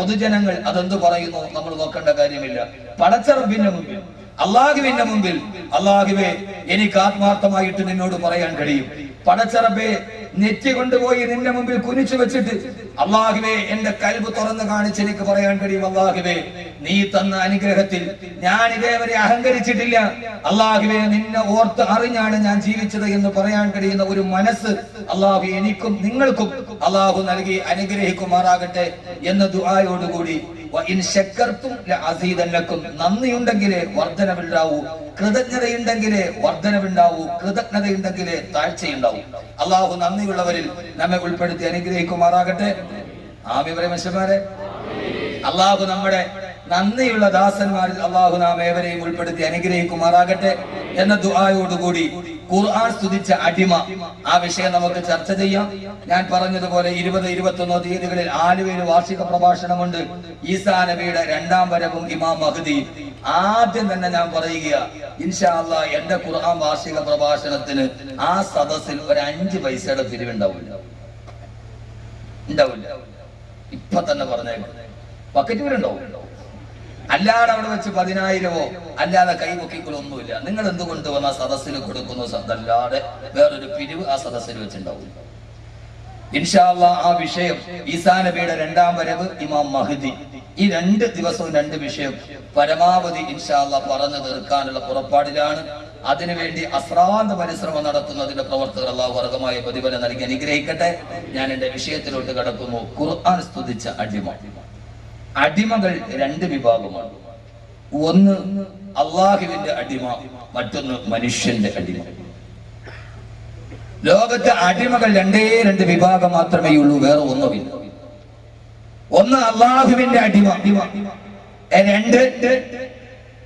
പൊതുജനങ്ങൾ അതെന്ത് പറയുന്നു? നമ്മൾ നോക്കേണ്ട കാര്യമില്ല. പടച്ചറബിന്റെ മുമ്പിൽ അള്ളാഹുവിന്റെ മുമ്പിൽ അള്ളാഹുവെ എനിക്ക് ആത്മാർത്ഥമായിട്ട് നിന്നോട് പറയാൻ കഴിയും. പടച്ചറബെ നെറ്റി കൊണ്ടുപോയി നിന്റെ മുമ്പിൽ കുനിച്ചു വെച്ചിട്ട് അള്ളാഹുവെ എന്റെ കൽബ് തുറന്നു കാണിച്ച് എനിക്ക് പറയാൻ കഴിയും അള്ളാഹുവെ. നീ തന്ന അനുഗ്രഹത്തിൽ ഞാൻ ഇതേവരെ അഹങ്കരിച്ചിട്ടില്ല. അള്ളാഹുവെ നിന്നെ ഓർത്ത് അറിഞ്ഞാണ് ഞാൻ ജീവിച്ചത് എന്ന് പറയാൻ കഴിയുന്ന ഒരു മനസ്സ് അള്ളാഹു എനിക്കും നിങ്ങൾക്കും അള്ളാഹു നൽകി അനുഗ്രഹിക്കുമാറാകട്ടെ എന്ന ദുആയോടുകൂടി. നന്ദിയുണ്ടെങ്കിലേ വർധനവുണ്ടാവൂ. കൃതജ്ഞതയുണ്ടെങ്കിലേ വർധനവുണ്ടാവൂ. കൃതജ്ഞതയുണ്ടെങ്കിലേ താഴ്ചയുണ്ടാവൂ. അള്ളാഹു നന്ദിയുള്ളവരിൽ നമ്മെ ഉൾപ്പെടുത്തി അനുഗ്രഹിക്കുമാറാകട്ടെ. ആമി മനുഷ്യന്മാരെ. അള്ളാഹു നമ്മുടെ നന്ദിയുള്ള ദാസന്മാരിൽ അള്ളാഹു നാം ഏവരെയും ഉൾപ്പെടുത്തി അനുഗ്രഹിക്കുമാറാകട്ടെ എന്ന ദുആയോടുകൂടി ഖുർആൻ സ്തുതിച്ച അടിമ. ആ വിഷയം നമുക്ക് ചർച്ച ചെയ്യാം. ഞാൻ പറഞ്ഞതുപോലെ ഇരുപത് ഇരുപത്തൊന്നോ തീയതികളിൽ ആലുവയിൽ വാർഷിക പ്രഭാഷണമുണ്ട്. ഈസാ നബിയുടെ രണ്ടാം വരവും ഇമാം മഹദി. ആദ്യം തന്നെ ഞാൻ പറയുക ഇൻഷാ എന്റെ ഖുർആൻ വാർഷിക പ്രഭാഷണത്തിന് ആ സദസ്സിൽ ഒരു അഞ്ച് പൈസയുടെ പിരിവുണ്ടാവില്ല. ഉണ്ടാവില്ല. ഇപ്പൊ തന്നെ പറഞ്ഞേക്കും ബക്കറ്റ് വീടുണ്ടാവും അല്ലാതെ അവിടെ വെച്ച് പതിനായിരമോ അല്ലാതെ കൈപൊക്കിക്കളൊന്നുമില്ല നിങ്ങൾ എന്തുകൊണ്ട് കൊണ്ടുവന്ന സദസ്സിന് കൊടുക്കുന്നു അതല്ലാതെ വേറൊരു പിരിവ് ആ സദസ്സിൽ വെച്ചിട്ടുണ്ടാവും ഇൻഷാല്ല ആ വിഷയം ഈസാ നബിയുടെ രണ്ടാം വരവ് ഇമാം മഹദി. ഈ രണ്ട് ദിവസവും രണ്ട് വിഷയം പരമാവധി ഇൻഷാല്ല പറഞ്ഞു തീർക്കാനുള്ള പുറപ്പാടിലാണ്. അതിനുവേണ്ടി അശ്രാന്ത പരിശ്രമം നടത്തുന്നതിന്റെ പ്രവർത്തകർ അള്ളാഹു വർഗമായ പ്രതിഫലം നൽകി അനുഗ്രഹിക്കട്ടെ. ഞാൻ എന്റെ വിഷയത്തിലോട്ട് കടക്കുന്നു. ഖുർആൻ സ്തുതിച്ച അടിമ. അടിമകൾ രണ്ട് വിഭാഗമാണ്. ഒന്ന് അള്ളാഹുവിന്റെ അടിമ മറ്റൊന്ന് മനുഷ്യന്റെ അടിമ. ലോകത്തെ അടിമകൾ രണ്ടേ രണ്ട് വിഭാഗം മാത്രമേ ഉള്ളൂ വേറെ ഒന്നുമില്ല. ഒന്ന് അള്ളാഹുവിന്റെ അടിമ രണ്ട്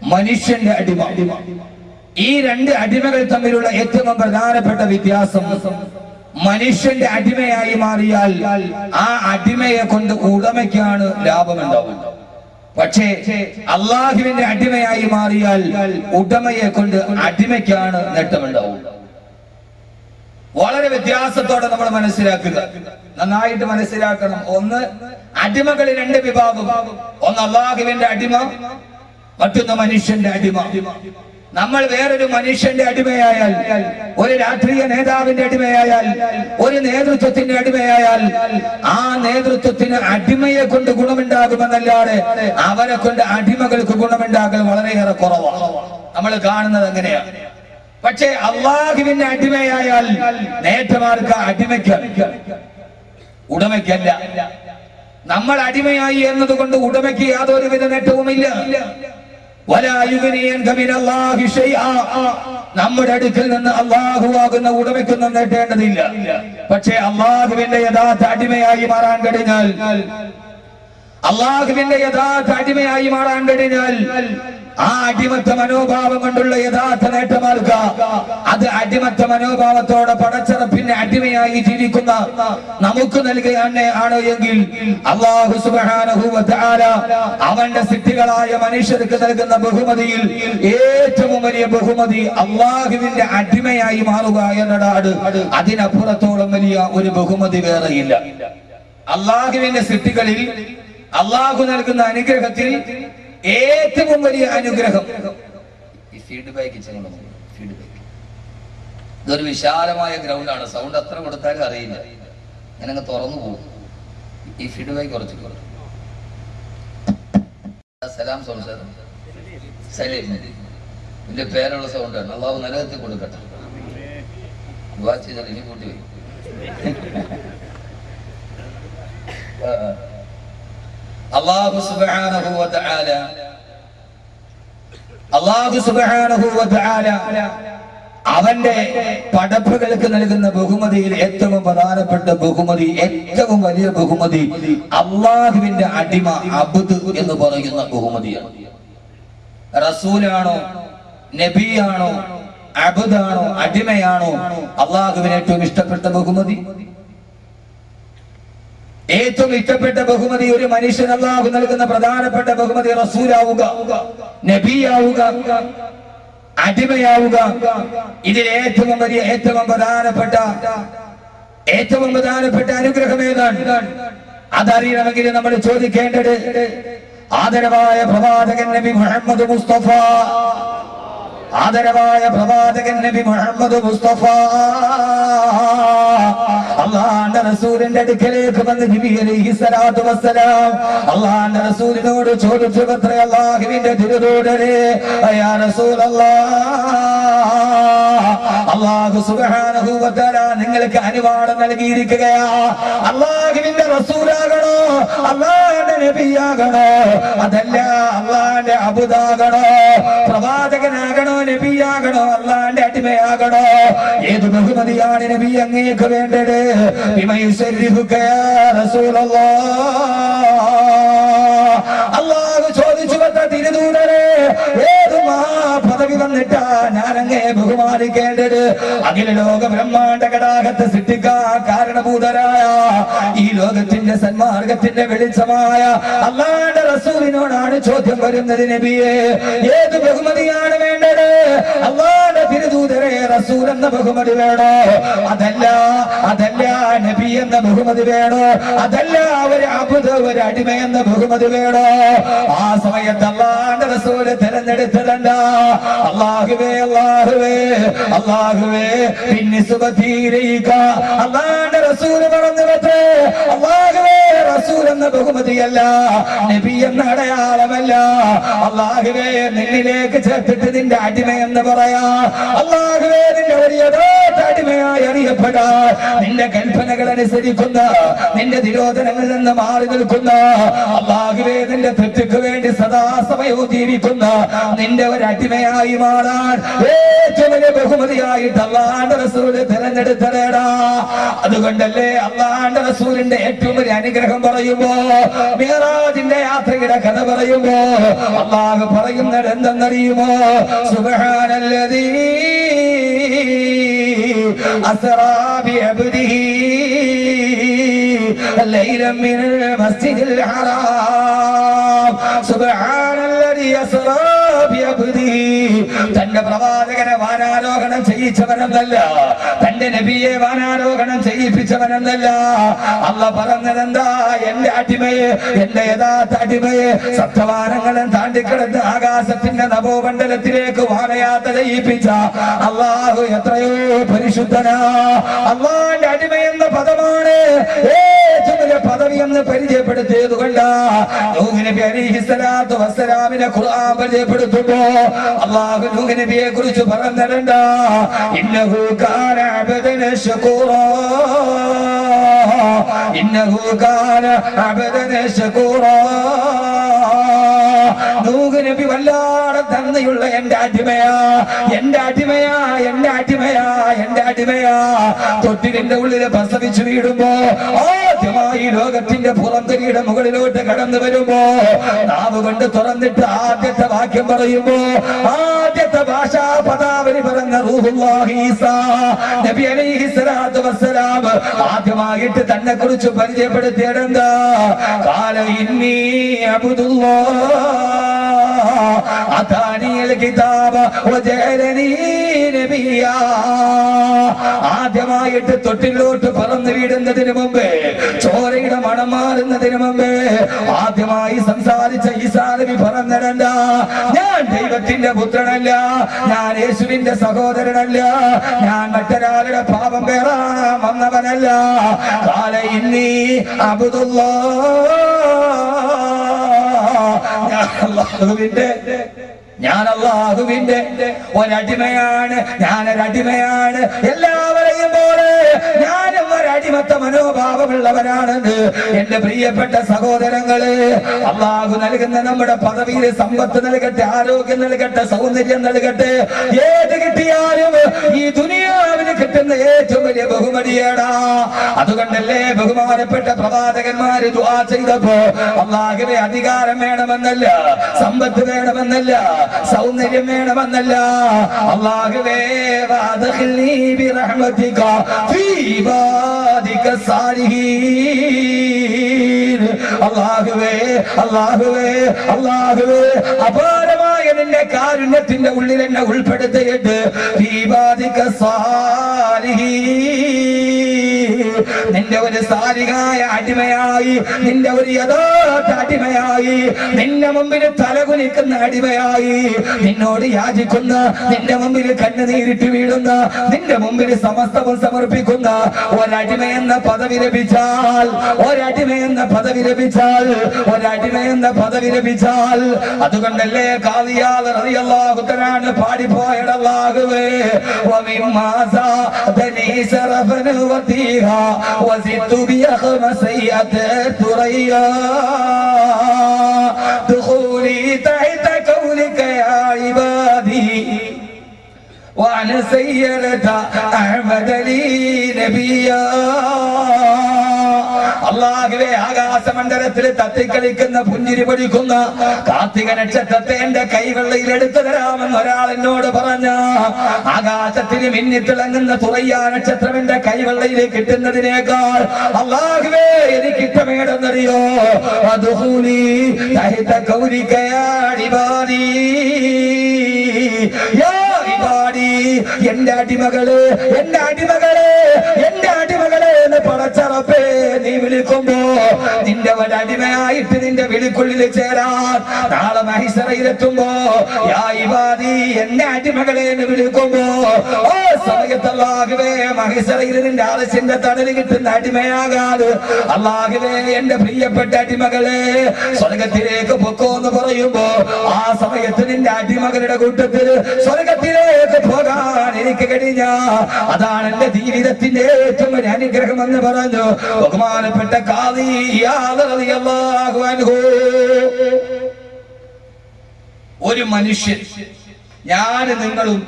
മനുഷ്യന്റെ അടിമ. ഈ രണ്ട് അടിമകൾ തമ്മിലുള്ള ഏറ്റവും പ്രധാനപ്പെട്ട വ്യത്യാസം മനുഷ്യന്റെ അടിമയായി മാറിയാൽ ആ അടിമയെ കൊണ്ട് ഉടമയ്ക്കാണ് ലാഭമുണ്ടാവുക. പക്ഷേ അള്ളാഹുവിന്റെ അടിമയായി മാറിയാൽ ഉടമയെ കൊണ്ട് അടിമയ്ക്കാണ് നേട്ടമുണ്ടാവുക. വളരെ വ്യത്യാസത്തോടെ നമ്മൾ മനസ്സിലാക്കുക. നന്നായിട്ട് മനസ്സിലാക്കണം. ഒന്ന് അടിമകൾ രണ്ട് വിഭാഗം. ഒന്ന് അള്ളാഹുവിന്റെ അടിമ മറ്റൊന്ന് മനുഷ്യന്റെ അടിമ. നമ്മൾ വേറൊരു മനുഷ്യന്റെ അടിമയായാൽ ഒരു രാഷ്ട്രീയ നേതാവിന്റെ അടിമയായാൽ ഒരു നേതൃത്വത്തിന്റെ അടിമയായാൽ ആ നേതൃത്വത്തിന് അടിമയെ കൊണ്ട് ഗുണമുണ്ടാകുമെന്നല്ലാതെ അവരെ കൊണ്ട് അടിമകൾക്ക് ഗുണമുണ്ടാകൽ വളരെയേറെ കുറവാണ്. നമ്മൾ കാണുന്നത് എങ്ങനെയാണ് പക്ഷേ അള്ളാഹുവിന്റെ അടിമയായാൽ നേട്ടമാർക്ക് അടിമയ്ക്ക് ഉടമയ്ക്കല്ല. നമ്മൾ അടിമയായി എന്നതുകൊണ്ട് ഉടമയ്ക്ക് യാതൊരുവിധ നേട്ടവുമില്ല. നമ്മുടെ അടുക്കൽ നിന്ന് അള്ളാഹുവാകുന്ന ഉടമയ്ക്കൊന്നും നേട്ടേണ്ടതില്ല. പക്ഷേ അള്ളാഹുവിന്റെ യഥാർത്ഥ അടിമയായി മാറാൻ കഴിഞ്ഞാൽ അള്ളാഹുവിന്റെ യഥാർത്ഥ അടിമയായി മാറാൻ കഴിഞ്ഞാൽ ആ അടിമത്ത മനോഭാവം കൊണ്ടുള്ള യഥാർത്ഥ നേട്ടമാർക്ക അത് അടിമത്ത മനോഭാവത്തോടെ പടച്ചറപ്പിന്റെ അടിമയായി ജീവിക്കുന്ന നമുക്ക് നൽകുകയാണ് ആണ് എങ്കിൽ അള്ളാഹു തആല അവന്റെ സിദ്ധികളായ മനുഷ്യർക്ക് നൽകുന്ന ബഹുമതിയിൽ ഏറ്റവും വലിയ ബഹുമതി അള്ളാഹുവിന്റെ അടിമയായി മാറുക എന്നതാണ്. അതിനപ്പുറത്തോളം വലിയ ഒരു ബഹുമതി വേറെയില്ല. അള്ളാഹുവിന്റെ സിദ്ധികളിൽ അള്ളാഹു നൽകുന്ന അനുഗ്രഹത്തിൽ ഏറ്റവും വലിയ അനുഗ്രഹം ഈ ഫീഡ്ബാക്ക് ഫീഡ്ബാക്ക് ഇതൊരു വിശാലമായ ഗ്രൗണ്ടാണ് സൗണ്ട് അത്ര കൊടുത്താലും അറിയില്ല. ഞാൻ അങ്ങ് തുറന്നു പോകും. ഈ ഫീഡ്ബാക്ക് കുറച്ച് സലാം സലീം. എന്റെ പേരുള്ള സൗണ്ടാണ് അള്ളാഹു നരകത്തിൽ കൊടുക്കട്ടെ. ദുആ ചെയ്താൽ ഇനി കൂട്ടി വയ്ക്കും. അള്ളാഹു തആല അള്ളാഹു സുബ്ഹാനഹു വ അവന്റെ പടപ്പുകൾക്ക് നൽകുന്ന ബഹുമതിയിൽ ഏറ്റവും പ്രധാനപ്പെട്ട ബഹുമതി ഏറ്റവും വലിയ ബഹുമതി അള്ളാഹുവിന്റെ അടിമ അബുദ് എന്ന് പറയുന്ന ബഹുമതിയാണ്. റസൂലാണോ നബിയാണോ അബുദാണോ അടിമയാണോ അള്ളാഹുവിന് ഏറ്റവും ഇഷ്ടപ്പെട്ട ബഹുമതി? ഏറ്റവും ഇഷ്ടപ്പെട്ട ബഹുമതി ഒരു മനുഷ്യൻ അള്ളാഹു നൽകുന്ന പ്രധാനപ്പെട്ട ബഹുമതി റസൂലാവുക. നബിയാവുക. അടിമയാവുക. ഇതിൽ ഏറ്റവും വലിയ ഏറ്റവും പ്രധാനപ്പെട്ട ഏറ്റവും പ്രധാനപ്പെട്ട അനുഗ്രഹം ഏതാണ്? അതറിയണമെങ്കിൽ നമ്മൾ ചോദിക്കേണ്ടത് ആദരവായ പ്രവാചകൻ നബി മുഹമ്മദ് മുസ്തഫ. ആദരവായ പ്രവാചകൻ നബി മുഹമ്മദ് മുസ്തഫ. അള്ളാന്റെ റസൂലിന്റെ അടുക്കലേക്ക് വന്ന് നബി അലൈഹി സ്വലാത്തു വസ്സലാം. റസൂലിനോട് ചോദിച്ചു പത്ര അള്ളാഹുവിന്റെ തിരുതോടരെ അയാ റസൂൽ അള്ളാഹു സുബ്ഹാനഹു വ നിങ്ങൾക്ക് അനുവാദം നൽകിയിരിക്കുകയാ. അള്ളാഹുവിന്റെ റസൂലാകണോ അള്ളാഹുവിന്റെ നബിയാകണോ അതല്ല അള്ളാഹുവിന്റെ അബുദാകണോ പ്രവാചകനാകണോ നബിയാകണോ അള്ളാഹുവിന്റെ അടിമയാകണോ ഏത് ബഹുമതിയാണ് നബി അങ്ങേക്ക് വേണ്ടത്? ബിമയുസരിഫുക رسول الله. الله ചോദിച്ചു പറ്റ തിരുദൂതരെ ഏത് പദവി വന്നിട്ടാ ഞാനങ്ങേ ബഹുമാനിക്കേണ്ടത് അഖില ലോക ബ്രഹ്മാണ്ട കടാകത്തെ സൃഷ്ടിക്കാൻ കാരണഭൂതരായ ഈ ലോകത്തിന്റെ സന്മാർഗത്തിന്റെ വെളിച്ചമായ അള്ളാന്റെ റസൂലിനോടാണ് ചോദ്യം വരുന്നത് നബിയെ. ഏത് ബഹുമതിയാണ് വേണ്ടത്? അള്ളാന്റെ തിരുദൂതരെ റസൂൽ എന്ന ബഹുമതി വേണോ? അതല്ല അതല്ല നബി എന്ന ബഹുമതി വേണോ? അതല്ല ഒരു അബുദ ഒരു അടിമ എന്ന ബഹുമതി വേണോ? ആ സമയത്ത് അള്ളാന്റെ റസൂൽ തെരഞ്ഞെടുത്തതല്ല അള്ളാഹുവേ അള്ളാഹുവേ അള്ളാഹുവേ പിന്നെ സുബധീരയിക്ക അള്ളാന്റെ റസൂൽ പറഞ്ഞു പറ്റേ അള്ളാഹുവേ റസൂൽ എന്ന ബഹുമതിയല്ല നബി എന്ന അടയാളമല്ല. അള്ളാഹുവേ നിന്നിലേക്ക് ചേർത്തിട്ട് നിന്റെ അടിമ എന്ന് പറയാ. അള്ളാഹുവേ നിന്റെ ഒരു യഥാർത്ഥ അടിമയായി അറിയപ്പെടാ. നിന്റെ കൽപ്പനകൾ അനുസരിക്കുന്ന നിന്റെ നിരോധനങ്ങളിൽ നിന്ന് മാറി നിൽക്കുന്ന അള്ളാഹുവേ നിന്റെ തെറ്റുക്ക് വേണ്ടി സദാസമയവും ജീവിക്കുന്ന നിന്റെ ഒരു അടിമയായി മാറാൻ ഏറ്റവും വലിയ ബഹുമതിയായിട്ട് അള്ളാന്റെ റസൂൽ തിരഞ്ഞെടുത്തതേടാ. അതുകൊണ്ടല്ലേ അള്ളാന്റെ റസൂലിന്റെ ഏറ്റവും വലിയ അനുഗ്രഹം പറയുമ്പോ മിഹറാജിന്റെ യാത്രയുടെ കഥ പറയുമ്പോ അള്ളാഹ് പറയുന്നത് എന്തെന്നറിയുമോ സുബ്ഹാനല്ലദീ أسرى بعبده. ليلا من المسجد الحرام. سبحان الذي أسرى വാനാരോഹണം ചെയ്യിച്ചവനെന്നല്ല. തന്റെ നബിയെ വാനാരോഹണം ചെയ്യിപ്പിച്ചവനെന്നല്ല. അല്ല പറഞ്ഞതെന്താ? എന്റെ അടിമയെ എന്റെ യഥാർത്ഥ അടിമയെ സപ്തവാനങ്ങളും താണ്ടിക്കിടന്ന് ആകാശത്തിന്റെ നവോമണ്ഡലത്തിലേക്ക് വാനയാത്ര ചെയ്യിപ്പിച്ച അള്ളാഹു എത്രയോ പരിശുദ്ധനാ. അള്ളാന്റെ അടിമ എന്ന പദമാണ് ഏറ്റവും വലിയ പദവി എന്ന് പരിചയപ്പെടുത്തിയത് കൊണ്ട്. വസ്സലാമിനെ ഖുർആൻ പരിചയപ്പെടുത്തുമ്പോ അള്ളാഹു നൂഹ് നബിയെ കുറിച്ച് പറഞ്ഞിട്ടുണ്ട്. ഇന്നഹു കാന അബദന ശകൂറാ. ഇന്നഹു കാന അബദന ശകൂറാ. നൂഹ് നബി വല്ലാതെ തന്നെയുള്ള എന്റെ അടിമയാ. എന്റെ അടിമയാ എന്റെ അടിമയാ എന്റെ അടിമയാ. തൊട്ടിലിന്റെ ഉള്ളിൽ പ്രസവിച്ചു വീടുമ്പോ ആദ്യമായി ലോകത്തിന്റെ പുറംതരിയുടെ മുകളിലോട്ട് കടന്നു വരുമ്പോ നാവ് കൊണ്ട് തുറന്നിട്ട് ആദ്യത്തെ വാക്യം പറയുമ്പോ ആദ്യത്തെ ഭാഷാ പദാവലി പറഞ്ഞ നബി ആദ്യമായിട്ട് തന്നെ കുറിച്ച് പരിചയപ്പെടുത്തിയതെന്താ കാല ഇന്നി അബ്ദുല്ലാഹ് അതാനിയൽ കിതാബ് ആദ്യമായിട്ട് തൊട്ടിലോട്ട് പറന്നു വീടുന്നതിന് മുമ്പേ ചോരയുടെ മണം മാറുന്നതിന് മുമ്പേ ആദ്യമായി സംസാരിച്ച ഈസാനബി പറഞ്ഞിടണ്ട ഞാൻ ദൈവത്തിന്റെ പുത്രനല്ല ഞാൻ യേശുവിന്റെ സഹോദരനല്ല ഞാൻ മറ്റൊരാളുടെ പാപം പേറാൻ വന്നവനല്ല. കാല ഇന്നി അബുദുള്ള ഞാൻ അല്ലാഹുവിന്റെ ഞാൻ അള്ളാഹുവിന്റെ ഒരടിമയാണ് ഞാനൊരടിമയാണ്. എല്ലാവരെയും പോലെ ഞാനും ഒരടിമത്ത മനോഭാവമുള്ളവരാണെന്ന് എന്റെ പ്രിയപ്പെട്ട സഹോദരങ്ങൾ അള്ളാഹു നൽകുന്ന നമ്മുടെ പദവിയിൽ സമ്പത്ത് നൽകട്ടെ ആരോഗ്യം നൽകട്ടെ സൗന്ദര്യം നൽകട്ടെ. ഏത് കിട്ടിയാലും ഈ ദുനിയാവിന് കിട്ടുന്ന ഏറ്റവും വലിയ ബഹുമതിയേടാ. അതുകൊണ്ടല്ലേ ബഹുമാനപ്പെട്ട പ്രവാചകന്മാര് ദുആ ചെയ്തപ്പോ അള്ളാഹുവെ അധികാരം വേണമെന്നല്ല സമ്പത്ത് വേണമെന്നല്ല സൗന്ദര്യം വേണമെന്നല്ല അള്ളാഹുവേ വാദഖിൽനി ബിറഹ്മതിക ഫീ ഇബാദിക സാലിഹീൻ. അള്ളാഹുവേ അള്ളാഹുവേ അള്ളാഹുവേ അപാരമായ നിന്റെ കാരുണ്യത്തിന്റെ ഉള്ളിൽ എന്നെ ഉൾപ്പെടുത്തിയിട്ട് നിന്റെ ഒരു സാരികായ അടിമയായി നിന്റെ ഒരു യഥാർത്ഥ അടിമയായി നിന്റെ മുമ്പിൽ തലകുനിക്കുന്ന അടിമയായി നിന്നോട് യാചിക്കുന്ന നിന്റെ മുമ്പിൽ കണ്ണുനീരിട്ട് വീഴുന്ന നിന്റെ മുമ്പിൽ സമസ്തവും സമർപ്പിക്കുന്ന ഒരടിമ എന്ന പദവി ലഭിച്ചാൽ ഒരടിമ എന്ന പദവി ലഭിച്ചാൽ ഒരടിമ എന്ന പദവി ലഭിച്ചാൽ അതുകൊണ്ടല്ലേ முகாத ரதி அல்லாஹு தரான் பாடி போயிட அல்லாஹுவே ومما زادني سرفا وتيها وزدت بأخم سيئة ثريا دخولي تحت كونك يا عبادي وعن سيرة أحمد لي نبيا അള്ളാഹുവേ ആകാശമണ്ഡലത്തിൽ തത്തിക്കളിക്കുന്ന പുഞ്ചിരി പൊടിക്കുന്ന കാർത്തിക നക്ഷത്രത്തെ എന്റെ കൈവെള്ളയിൽ എടുത്തു തരാമെന്ന് ഒരാൾ എന്നോട് പറഞ്ഞ ആകാശത്തിൽ മിന്നിത്തിളങ്ങുന്ന തുറയ്യ നക്ഷത്രം എന്റെ കൈവെള്ളയിൽ കിട്ടുന്നതിനേക്കാൾ അള്ളാഹുവേ എനിക്ക് ഇഷ്ടമേടെന്നറിയോ അതുഹൂലി ഇബാദി, എന്റെ അടിമകൾ എന്റെ അടിമകൾ എന്റെ അടിമകളെ. എന്ന് പടച്ചറപ്പേ നീ വിളിക്കുമ്പോ നിന്റെ ഒരു അടിമയായിട്ട് നിന്റെ വിളിക്കുള്ളിൽ ചേരാൻ നാളെ മഹിസറയിലെത്തുമ്പോ യാ ഇബാദി എന്റെ അടിമകളെ എന്ന് വിളിക്കുമ്പോ ഓ സമയത്തല്ലാകുവേ മഹിസറയിൽ നിന്റെ ആലസിന്റെ തടൽ കിട്ടുന്ന അടിമയാകാതെ അല്ലാകുവേ എന്റെ പ്രിയപ്പെട്ട അടിമകളെ സ്വർഗത്തിലേക്ക് പൊക്കോ എന്ന് പറയുമ്പോ ആ സമയത്ത് നിന്റെ അടിമകളുടെ കൂട്ടത്തിൽ സ്വർഗത്തിലേക്ക് പോകാൻ എനിക്ക് കഴിഞ്ഞ അതാണ് എന്റെ ജീവിതത്തിന്റെ ഏറ്റവും അനുഗ്രഹം എന്ന് പറഞ്ഞു ബഹുമാനപ്പെട്ട. ഒരു മനുഷ്യൻ ഞാൻ നിങ്ങളും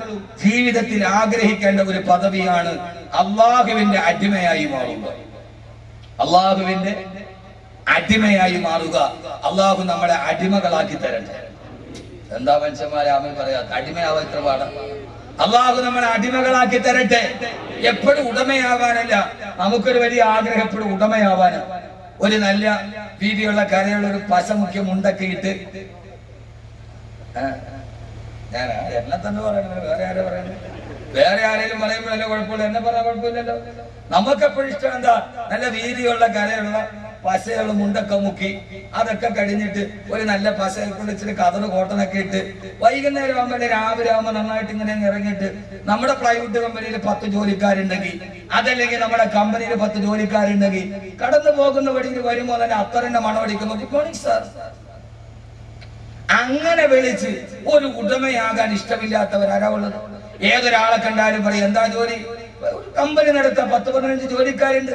ജീവിതത്തിൽ ആഗ്രഹിക്കേണ്ട ഒരു പദവിയാണ് അള്ളാഹുവിന്റെ അടിമയായി മാറുക അള്ളാഹുവിന്റെ അടിമയായി മാറുക അള്ളാഹു നമ്മളെ അടിമകളാക്കി തരട്ടെ. എന്താ മനുഷ്യന്മാരെ? അമ്മ പറയാ അടിമയാവാ ഇത്ര പാടാ? അള്ളാഹു നമ്മളെ അടിമകളാക്കി തരട്ടെ. എപ്പോഴും ഉടമയാവാനല്ല. നമുക്കൊരു വലിയ ആഗ്രഹം എപ്പോഴും ഉടമയാവാനാ ഒരു നല്ല വീതിയുള്ള കരയുള്ള ഒരു പശമുഖ്യ മുണ്ടൊക്കെ ഇട്ട്. ഞാൻ എന്നെ തന്നെ പറയണത്? വേറെ ആരെ പറയുന്നത് വേറെ ആരെങ്കിലും പറയുമ്പോഴല്ലോ കുഴപ്പമില്ല. എന്നെ പറഞ്ഞാൽ കുഴപ്പമില്ലല്ലോ. നമുക്കെപ്പോഴും ഇഷ്ടം എന്താ? നല്ല വീതിയുള്ള കരയുള്ള പശയുള്ള മുണ്ടൊക്കെ മുക്കി. അതൊക്കെ കഴിഞ്ഞിട്ട് ഒരു നല്ല പശയൊക്കെ ഇച്ചിരി കതറ് കോട്ടനൊക്കെ ഇട്ട് വൈകുന്നേരം ആകുമ്പോൾ രാവിലെ ആകുമ്പോൾ നന്നായിട്ട് ഇങ്ങനെ ഇറങ്ങിയിട്ട് നമ്മുടെ പ്ലൈവുഡ് കമ്പനിയിൽ പത്ത് ജോലിക്കാരുണ്ടെങ്കിൽ അതല്ലെങ്കിൽ നമ്മുടെ കമ്പനിയിൽ പത്ത് ജോലിക്കാരുണ്ടെങ്കിൽ കടന്നു പോകുന്ന വഴിയിൽ വരുമ്പോൾ തന്നെ അത്തറിന്റെ മണമടിക്കുമ്പോൾ ഗുഡ് മോർണിംഗ് സാർ അങ്ങനെ വിളിച്ച് ഒരു ഉടമയാകാൻ ഇഷ്ടമില്ലാത്തവരാരാ ഉള്ളത്? ഏതൊരാളെ കണ്ടാലും പറയും എന്താ ജോലി? കമ്പനി നടത്താൻ പത്ത് പതിനഞ്ച് ജോലിക്കാരുണ്ട്.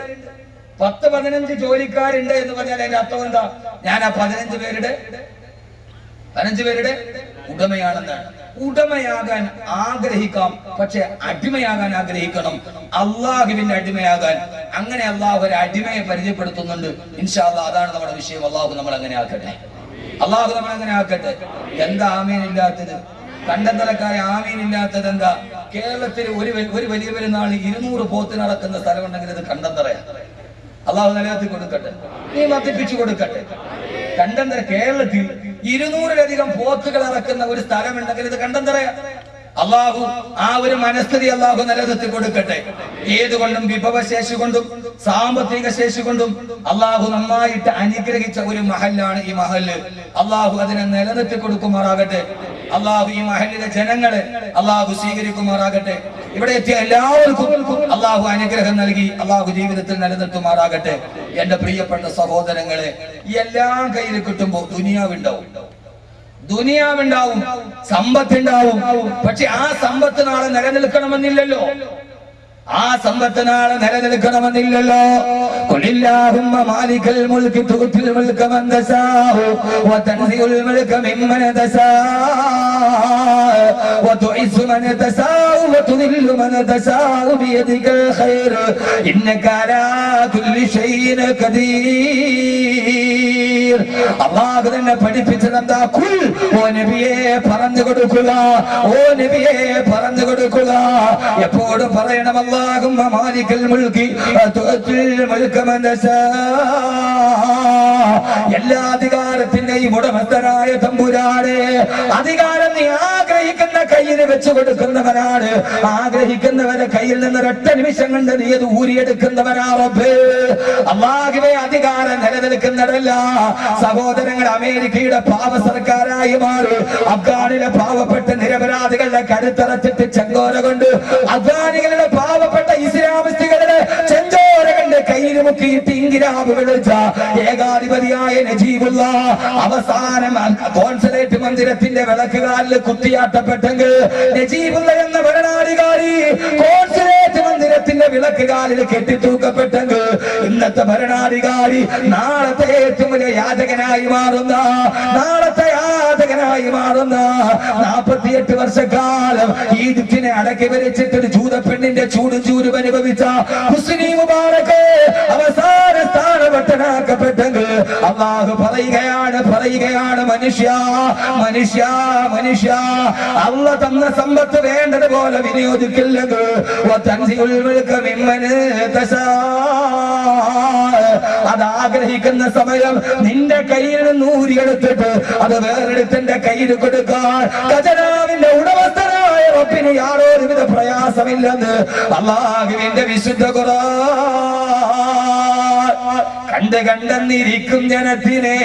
പത്ത് പതിനഞ്ച് ജോലിക്കാരുണ്ട് എന്ന് പറഞ്ഞാൽ അതിന്റെ അർത്ഥം എന്താ? ഞാൻ ആ പതിനഞ്ച് പേരുടെ പതിനഞ്ച് പേരുടെ ഉടമയാണെന്നാണ് ഉടമയാകാൻ ആഗ്രഹിക്കാം പക്ഷെ അടിമയാകാൻ ആഗ്രഹിക്കണം. അള്ളാഹുവിന്റെ അടിമയാകാൻ. അങ്ങനെ അള്ളാഹു ഒരു അടിമയെ പരിചയപ്പെടുത്തുന്നുണ്ട്. ഇൻഷാ അള്ളാഹ് അതാണ് നമ്മുടെ വിഷയം. അള്ളാഹു നമ്മൾ അങ്ങനെ ആക്കട്ടെ. അള്ളാഹു നമ്മൾ അങ്ങനെ ആക്കട്ടെ. എന്താ ആമീനില്ലാത്തത് ആമീൻ ആമീനില്ലാത്തത് എന്താ? കേരളത്തിൽ ഒരു ഒരു വലിയ പെരുന്നാൾ ഇരുന്നൂറ് പോത്ത് നടക്കുന്ന സ്ഥലമുണ്ടെങ്കിൽ ഇത് കണ്ടന്തറയാണ് അള്ളാഹു നിലനിർത്തി കൊടുക്കട്ടെ. നീ മത്തിപ്പിച്ചു കൊടുക്കട്ടെ. കണ്ടന്തര കേരളത്തിൽ ഇരുന്നൂറിലധികം പോത്തുകൾ ഇറക്കുന്ന ഒരു സ്ഥലമുണ്ടെങ്കിൽ ഇത് കണ്ടന്തറയാ? അള്ളാഹു ആ ഒരു മനസ്ഥിതി അള്ളാഹു നിലനിർത്തി കൊടുക്കട്ടെ ഏതുകൊണ്ടും വിഭവശേഷി കൊണ്ടും സാമ്പത്തിക ശേഷി കൊണ്ടും അള്ളാഹു നന്നായിട്ട് അനുഗ്രഹിച്ച ഒരു മഹലാണ് ഈ മഹൽ അള്ളാഹു അതിനെ നിലനിർത്തി കൊടുക്കുമാറാകട്ടെ അള്ളാഹു ഈ മഹലിലെ ജനങ്ങളെ അള്ളാഹു സ്വീകരിക്കുമാറാകട്ടെ. ഇവിടെ എത്തിയ എല്ലാവർക്കും അള്ളാഹു അനുഗ്രഹം നൽകി അള്ളാഹു ജീവിതത്തിൽ നിലനിർത്തുമാറാകട്ടെ. എന്റെ പ്രിയപ്പെട്ട സഹോദരങ്ങളെ എല്ലാം കയ്യിൽ കിട്ടുമ്പോ ദുനിയാവുണ്ടാവും ദുനിയാവുണ്ടാവും സമ്പത്തുണ്ടാവും. പക്ഷെ ആ സമ്പത്ത് നാളെ നിലനിൽക്കണമെന്നില്ലല്ലോ. ആ സമ്പത്ത് നാളെ നിലനിൽക്കണമെന്നില്ലല്ലോ. കൊള്ളില്ലാഹുമ്മ മാലിക്കൽ അല്ലാഹു തന്നെ പഠിപ്പിച്ചത് എന്താ കുൽ. ഓ നബിയെ പറഞ്ഞു കൊടുക്കുക. ഓ നബിയെ പറഞ്ഞു കൊടുക്കുക. എപ്പോഴും പറയണം അല്ലാഹുമ്മ മാലിക്കൽ മുൽക്കി എല്ലാ അധികാരത്തിന്റെയും ഉടമസ്ഥനായ തമ്പുരാടെ അധികാരം നീ നീ ആഗ്രഹിക്കുന്ന കയ്യിൽ വെച്ച് കൊടുക്കുന്നവനാണ്? ആഗ്രഹിക്കുന്നവരെ കയ്യിൽ നിന്ന് ഒരൊറ്റ നിമിഷം കൊണ്ട് നീ അത് റബ്ബേ. അധികാരം നിലനിൽക്കുന്നതല്ല. സഹോദരങ്ങൾ അമേരിക്കയുടെ പാവ സർക്കാരായി മാറി. അഫ്ഗാനിലെ പാവപ്പെട്ട നിരപരാധികളുടെ കരുത്തറച്ചിട്ട് ചെങ്കോല കൊണ്ട് അഫ്ഗാനികളുടെ പാവപ്പെട്ട ഇസ്ലാമിസ്റ്റുകളുടെ ചെങ്കോര കൊണ്ട് കയ്യിൽ മുക്കിയിട്ട് ഇങ്കിരാബ് വിളിച്ച ഏകാധിപതിയായ നജീബുള്ള അവസാനം കോൺസുലേറ്റ് മന്ദിരത്തിന്റെ വിളക്കുകാലിൽ കുത്തിയാട്ടപ്പെട്ടെങ്കിൽ നജീബുള്ള എന്ന ഭരണാധികാരി കോൺസുലേറ്റ് മന്ദിരത്തിന്റെ വിളക്കുകാലിൽ കെട്ടിത്തൂക്കപ്പെട്ടെങ്കിൽ ഇന്നത്തെ ഭരണാധികാരി നാളത്തെ ഏറ്റവും വലിയ യാചകനായി മാറുന്ന നാളത്തെ യാചകനായി മാറുന്ന നാൽപ്പത്തിയെട്ട് വർഷക്കാലം ഈജിപ്തിനെ അടക്കി വരച്ചിട്ട് ഒരു ജൂത ചൂടും ചൂരും അനുഭവിച്ച ഹുസ്നി മുബാറക്ക് അവസാന സ്ഥാനപട്ടനാക്കപ്പെട്ടെങ്കിൽ അള്ളാഹു പറയുകയാണ് പറയുകയാണ് മനുഷ്യ മനുഷ്യ മനുഷ്യ അള്ള തന്ന സമ്പത്ത് വേണ്ടതുപോലെ വിനിയോഗിക്കില്ലെങ്കിൽ. അത് ആഗ്രഹിക്കുന്ന സമയം നിന്റെ കയ്യിൽ നിന്ന് ഊരിയെടുത്തിട്ട് അത് വേറെടുത്തിന്റെ കയ്യിൽ കൊടുക്കാൻ ഖജനാവിന്റെ ഉടമസ്ഥനായ റബ്ബിന് യാതൊരുവിധ പ്രയാസമില്ലെന്ന് അള്ളാഹുവിന്റെ വിശുദ്ധ ഖുർആൻ. കണ്ട് കണ്ടെന്നിരിക്കും ജനത്തിനെ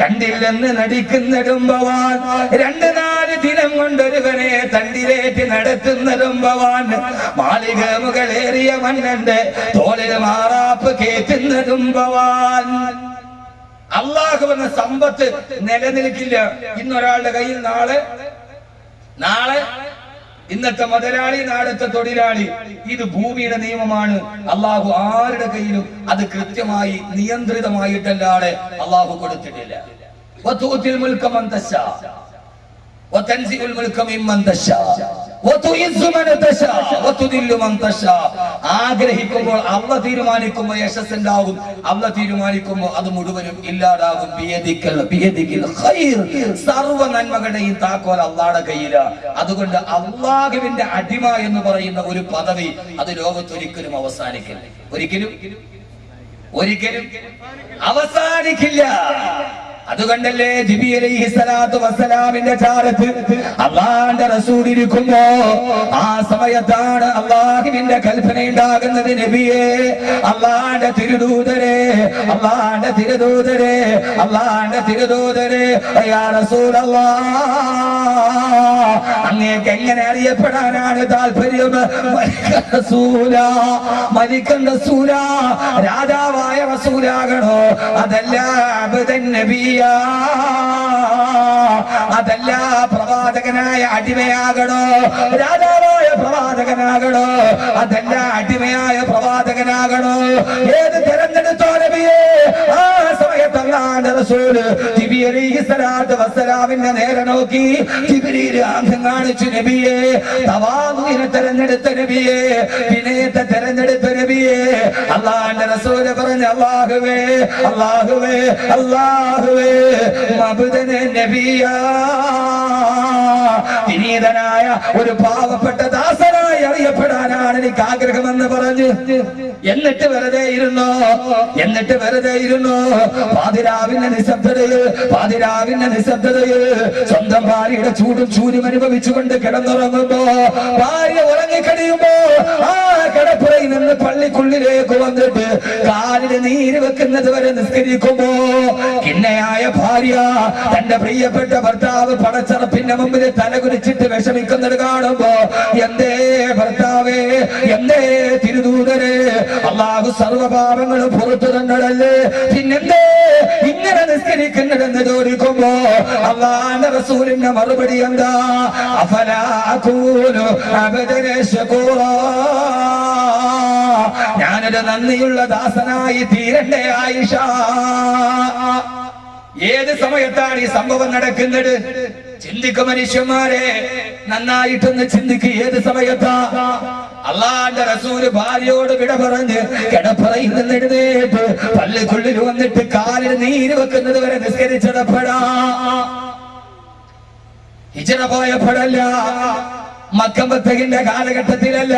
കണ്ടില്ലെന്ന് നടിക്കുന്നിടുമ്പവാൻ രണ്ട് നാല് ദിനം കൊണ്ടൊരുവനെ തണ്ടിലേറ്റ് നടത്തുന്നതുമ്പവാൻ മാളിക മുകളേറിയ മണ്ണന്റെ തോളിൽ മാറാപ്പ് കേറ്റുന്നതുമ്പവാൻ അള്ളാഹു എന്ന സമ്പത്ത് നിലനിൽക്കില്ല. ഇന്നൊരാളുടെ കയ്യിൽ നാളെ? നാളെ? ഇന്നത്തെ മുതലാളി നാളത്തെ തൊഴിലാളി ഇത് ഭൂമിയുടെ നിയമമാണ് അള്ളാഹു ആരുടെ കയ്യിലും അത് കൃത്യമായി നിയന്ത്രിതമായിട്ടല്ലാതെ അള്ളാഹു കൊടുത്തിട്ടില്ല وتؤتي الملك من تشاء وتنزع الملك ممن تشاء ആഗ്രഹിക്കുമ്പോൾ അവ തീരുമാനിക്കുമ്പോ യശസ് ഉണ്ടാകും അവ തീരുമാനിക്കുമ്പോ അത് മുഴുവനും ഇല്ലാതാകും. സർവ നന്മകളുടെയും താക്കോൽ അള്ളാടെ കയ്യിലാണ് അതുകൊണ്ട് അള്ളാഹുവിന്റെ അടിമ എന്ന് പറയുന്ന ഒരു പദവി അത് ലോകത്തൊരിക്കലും അവസാനിക്കില്ല. ഒരിക്കലും? ഒരിക്കലും? അവസാനിക്കില്ല. അതുകൊണ്ടല്ലേ ജിബി അലൈഹി സ്വലാത്തു വസ്സലാമിന്റെ ചാരത്ത് അള്ളാന്റെ റസൂൽ ഇരിക്കുമ്പോ ആ സമയത്താണ് അള്ളാഹുവിന്റെ കൽപ്പന ഉണ്ടാകുന്നത് നബിയെ. അള്ളാന്റെ തിരുദൂതരെ അള്ളാന്റെ തിരുദൂതരെ അള്ളാന്റെ തിരുദൂതരെ. അങ്ങേക്ക് എങ്ങനെ അറിയപ്പെടാനാണ് താല്പര്യം? മലിക്കൻ റസൂല രാജാവായ റസൂലാകണോ? അതല്ല അബ്ദൻ അതല്ല പ്രവാചകനായ അടിമയാകണോ? രാജാവായ പ്രവാചകനാകണോ? അതല്ല അടിമയായ പ്രവാചകനാകണോ? ഏത് തിരഞ്ഞെടുത്തോലവിയേ നബിയെ? ആ സമയത്ത് അല്ലാണ്ട് റസൂൽ വസ്സലാമിന്റെ നേരെ നോക്കി ജിബ്രീൽ ആംഗ്യം കാണിച്ചു നബിയെ തവാദുവിനെ തെരഞ്ഞെടുത്ത നബിയെ വിനയത്തെ തെരഞ്ഞെടുത്ത നബിയെ. അള്ളാന്റെ റസൂൽ പറഞ്ഞ അള്ളാഹുവേ അള്ളാഹുവേ അള്ളാഹുവേ. മബുദനെ ഒരു പാവപ്പെട്ട ദാസനായി അറിയപ്പെടാനാണ് എനിക്ക് ആഗ്രഹമെന്ന് പറഞ്ഞു. എന്നിട്ട് വെറുതെ ഇരുന്നോ? എന്നിട്ട് വെറുതെ ഇരുന്നോ? പാതിരാവിന്റെ നിശബ്ദതയിൽ പാതിരാവിന്റെ നിശബ്ദതയിൽ സ്വന്തം ഭാര്യയുടെ ചൂടും ചൂരും അനുഭവിച്ചുകൊണ്ട് കിടന്നുറങ്ങുമ്പോ ഭാര്യ ഉറങ്ങിക്കഴിയുമ്പോ ആ കിടപ്പുറയിൽ നിന്ന് പള്ളിക്കുള്ളിലേക്ക് വന്നിട്ട് കാലിന് നീര് വെക്കുന്നത് വരെ നിസ്കരിക്കുമ്പോ കിന്നയായ ഭാര്യ തന്റെ പ്രിയപ്പെട്ട ഭർത്താവ് പടച്ചറപ്പിന്റെ മുമ്പിൽ തലകുരിച്ചിട്ട് വിഷമിക്കുന്നത് കാണുമ്പോ എന്തേ ഭർത്താവേ എന്തേ തിരുദൂതരെ അള്ളാഹു സർവപാപങ്ങളും പുറത്തു തന്നടല്ലേ പിന്നെന്തേ ഇങ്ങനെ നിസ്കരിക്കുന്നുണ്ടെന്ന് ചോദിക്കുമ്പോ അള്ളാന്റെ റസൂലിന്റെ മറുപടി എന്താ? അഫലാകൂലു ഞാനൊരു നന്ദിയുള്ള ദാസനായി തീരണ്ടേ ആയിഷ. ഏത് സമയത്താണ് ഈ സംഭവം നടക്കുന്നത്? ചിന്തിക്ക മനുഷ്യന്മാരെ നന്നായിട്ടൊന്ന് ചിന്തിക്ക് ഏത് സമയത്താ? അള്ളാന്റെ റസൂൽ ഭാര്യയോട് വിട പറഞ്ഞ് കിടപ്പറയിൽ നിന്നെഴുന്നേറ്റ് വന്നിട്ട് കാലിൽ നീര് വെക്കുന്നത് വരെ നിസ്കരിച്ചിടപ്പെടാ. ഇച്ചിട പോയപ്പോഴല്ല മക്കമ്പത്തകിന്റെ കാലഘട്ടത്തിലല്ല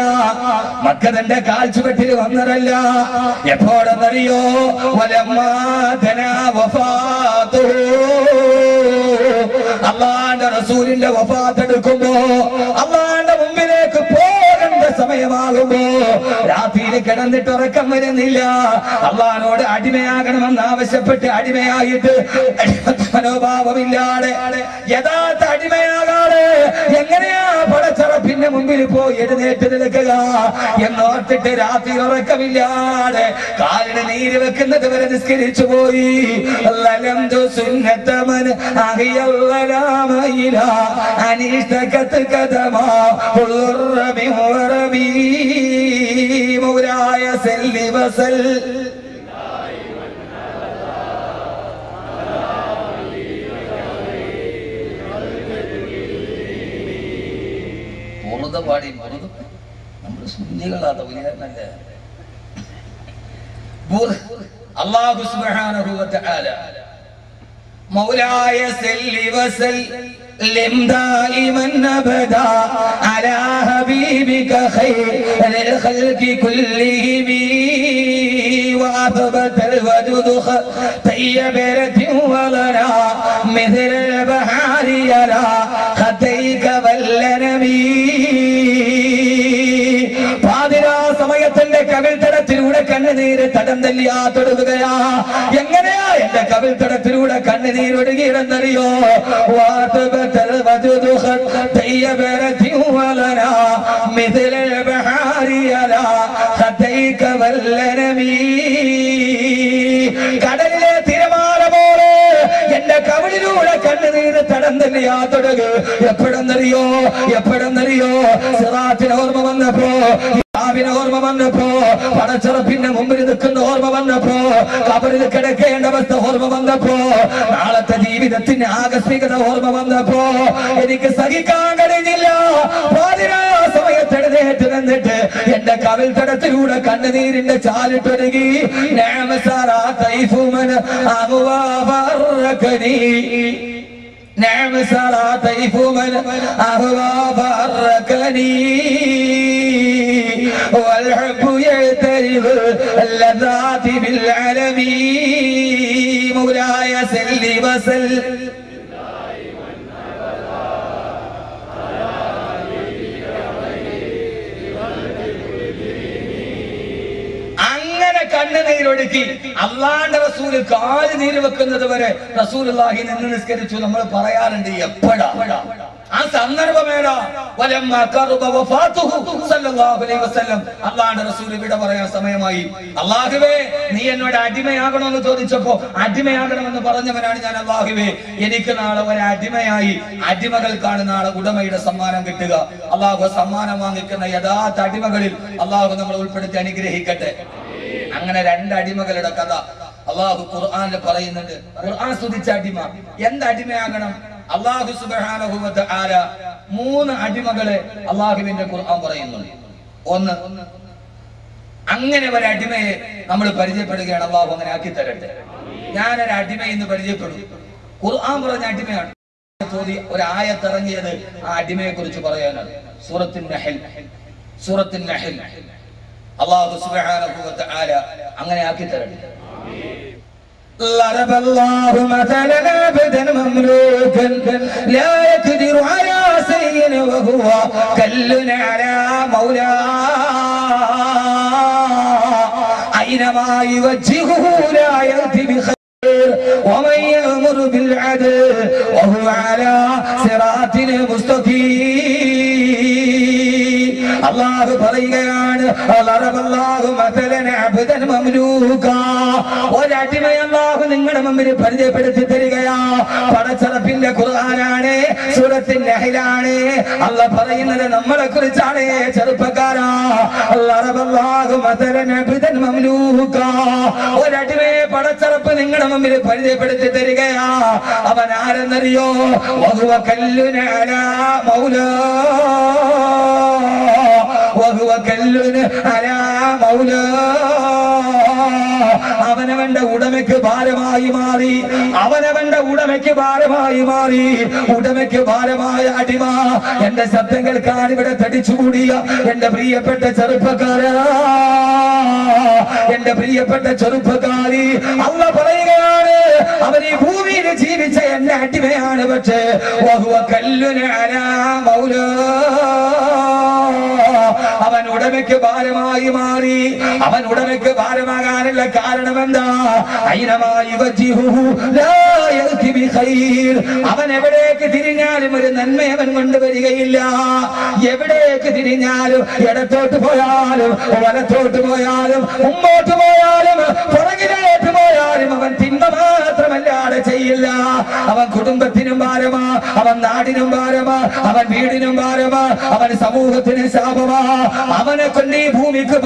മക്ക തന്റെ കാൽച്ചുവെട്ടിൽ വന്നതല്ല എപ്പോഴെന്നറിയോ. അള്ളാന്റെ റസൂലിന്റെ വഫാത്തെടുക്കുമ്പോ അള്ളാന്റെ മുമ്പിലേക്ക് പോകേണ്ട സമയമാകുമ്പോ രാത്രിയിൽ കിടന്നിട്ട് ഉറക്കം വരുന്നില്ല. അള്ളഹാനോട് അടിമയാകണമെന്ന് ആവശ്യപ്പെട്ട് അടിമയായിട്ട് മനോഭാവമില്ലാതെ യഥാർത്ഥ അടിമയാകാതെ എങ്ങനെയാ പടച്ചറപ്പിന്റെ മുമ്പിൽ പോയി എഴുന്നേറ്റ് നിൽക്കുക എന്നോർത്തിട്ട് രാത്രി ഉറക്കമില്ലാതെ കാലിന് നീര് വെക്കുന്നത് വരെ നിസ്കരിച്ചു പോയി. സുന്നത്തമൻ അഹിയല്ലലാമയില അനിഷ്ടകത്ത് കഥമാ. മൗരായ സെല്ലിവസൽ മുറുത പാടി മുറുത നമ്മൾ സുന്നികളാ തൗലിയാരനല്ല അള്ളാഹു സുബ്ഹാനഹു വതആല മൗലായ സല്ലി وسلم دائما ابدا على حبيبك خير الخلق كلهم واثبت الوجود طيب ولنا مثل البحار يرى خطيك والنبي പാതിരാ സമയത്തിന്റെ കവിൾത്തടത്തിലൂടെ കണ്ണുനീര് തടം തല്ലിയാ തൊടുകയാ. എങ്ങനെയാ എന്റെ കവിൽ കണ്ണുനീർ ഒഴുകിയിടുന്നറിയോ? കടലിലെ തിരമാല പോലെ എന്റെ കവിളിലൂടെ കണ്ണുനീര് തടം തന്നെയാ തൊടുക. എപ്പോഴെന്നറിയോ? എപ്പോഴെന്നറിയോ? സിറാത്തിന് ഓർമ്മ വന്നപ്പോ ിന് ഓർമ്മ വന്നപ്പോ പിന്നെ മുമ്പിൽ നിൽക്കുന്ന ഓർമ്മ വന്നപ്പോ കബറിൽ കിടക്കേണ്ട അവസ്ഥ ഓർമ്മ വന്നപ്പോ നാളത്തെ ജീവിതത്തിന്റെ ആകസ്മികത ഓർമ്മ വന്നപ്പോ എനിക്ക് സഹിക്കാൻ കഴിഞ്ഞില്ല. പാതിരാ സമയത്ത് എഴുന്നേറ്റ് നിന്നിട്ട് എന്റെ കവിൽ തടത്തിലൂടെ കണ്ണുനീരിന്റെ ചാലിട്ടൊരുകി നാമസാറാ തൈഫുമൻ അഹുവാ نعم سرى طيف من أهوى فركني والحب يعترض اللذات بالعلم مولاي سل وسل അങ്ങനെ കണ്ണുനീരൊടുക്കി അള്ളാന്റെ റസൂൽ കാൽ നീര് വെക്കുന്നത് വരെ റസൂലുള്ളാഹി നിന്ന് നിസ്കരിച്ചു നമ്മൾ പറയാറുണ്ട് എപ്പോഴാ? ആ സന്ദർഭമേടാ റസൂൽ ഇവിടെ പറയാൻ സമയമായി. അള്ളാഹുവേ നീ എന്നോട് അടിമയാകണമെന്ന് ചോദിച്ചപ്പോ അടിമയാകണമെന്ന് പറഞ്ഞവനാണ് ഞാൻ അള്ളാഹുവേ. എനിക്ക് നാളെ ഒരു അടിമയായി അടിമകൾക്കാണ് നാളെ ഉടമയുടെ സമ്മാനം കിട്ടുക. അള്ളാഹു സമ്മാനം വാങ്ങിക്കുന്ന യഥാർത്ഥ അടിമകളിൽ അള്ളാഹു നമ്മൾ ഉൾപ്പെടുത്തി അനുഗ്രഹിക്കട്ടെ. അങ്ങനെ രണ്ട് അടിമകളുടെ കഥ അള്ളാഹു ഖുർആനിൽ പറയുന്നുണ്ട്. ഖുർആൻ സ്തുതിച്ച അടിമ. എന്ത് അടിമയാകണം? അള്ളാഹു സുബ്ഹാനഹു ആര മൂന്ന് അടിമകളെ അള്ളാഹുവിന്റെ ഖുർആൻ പറയുന്നുണ്ട്. ഒന്ന് അങ്ങനെ ഒരു അടിമയെ നമ്മൾ പരിചയപ്പെടുകയാണ്. അള്ളാഹു അങ്ങനെ ആക്കി തരട്ടെ. ഞാനൊരു അടിമ എന്ന് പരിചയപ്പെടും. ഖുർആൻ പറഞ്ഞ അടിമയാണ്. ചോദി ഒരു ആയത്തിറങ്ങിയത് ആ അടിമയെ കുറിച്ച് പറയാനാണ്. സൂറത്തിൻ നഹൽ. സൂറത്തിൻ നഹൽ. അള്ളാഹു സുബ്ഹാനഹു വ തആല അങ്ങനെ ആക്കി തരട്ടെ ضرب الله مثلا عبدا مملوكا لا يقدر على شيء وهو كل على مولاه أينما يوجهه لا يأتي بخير ومن يأمر بالعدل وهو على صراط مستقيم അള്ളാഹു പറയുകയാണ് ഒരടിമയല്ലാഹു നിങ്ങളുടെ മുമ്പിൽ പരിചയപ്പെടുത്തി തരികയാ. പടച്ചറപ്പിന്റെ ഖുർആനാണ് സൂറത്തിന്റെ അഹിലാണ്. അല്ല പറയുന്നത് നമ്മളെ കുറിച്ചാണ് ചെറുപ്പക്കാരാ ഒരടിമയെ പടച്ചറപ്പ് നിങ്ങളുടെ മുമ്പിൽ പരിചയപ്പെടുത്തി തരികയാ. അവൻ ആരെന്നറിയോ? മൗലാ. وهو كل على مولاه അവനവന്റെ ഉടമയ്ക്ക് ഭാരമായി മാറി. അവനവന്റെ ഉടമയ്ക്ക് ഭാരമായി മാറി. ഉടമയ്ക്ക് ഭാരമായ അടിമ. എന്റെ ശബ്ദം കേൾക്കാൻ ഇവിടെ തടിച്ചുകൂടിയ എന്റെ പ്രിയപ്പെട്ട ചെറുപ്പക്കാര. എന്റെ പ്രിയപ്പെട്ട ചെറുപ്പക്കാരി അല്ല പറയുകയാണ് അവൻ ഈ ഭൂമിയിൽ ജീവിച്ച എന്റെ അടിമയാണ് പക്ഷേ. അവൻ ഉടമയ്ക്ക് ഭാരമായി മാറി. അവൻ ഉടമയ്ക്ക് ഭാരമാകാനുള്ള കാരണം അവൻ എവിടേക്ക് തിരിഞ്ഞാലും ഒരു നന്മ അവൻ കൊണ്ടുവരികയില്ല എവിടേക്ക് തിരിഞ്ഞാലും ഇടത്തോട്ട് പോയാലും വലത്തോട്ട് പോയാലും മുമ്പോട്ട് പോയാലും പുറകിലോട്ട് പോയാലും അവൻ തിന്മ മാത്രമല്ലാതെ ചെയ്യില്ല. അവൻ കുടുംബത്തിനും ഭാരമാ നാടിനും ഭാരമാ അവൻ വീടിനും ഭാരമാ അവൻ സമൂഹത്തിന് ശാപമാ. അവനെ കൊണ്ട് ഈ ഭൂമിക്ക്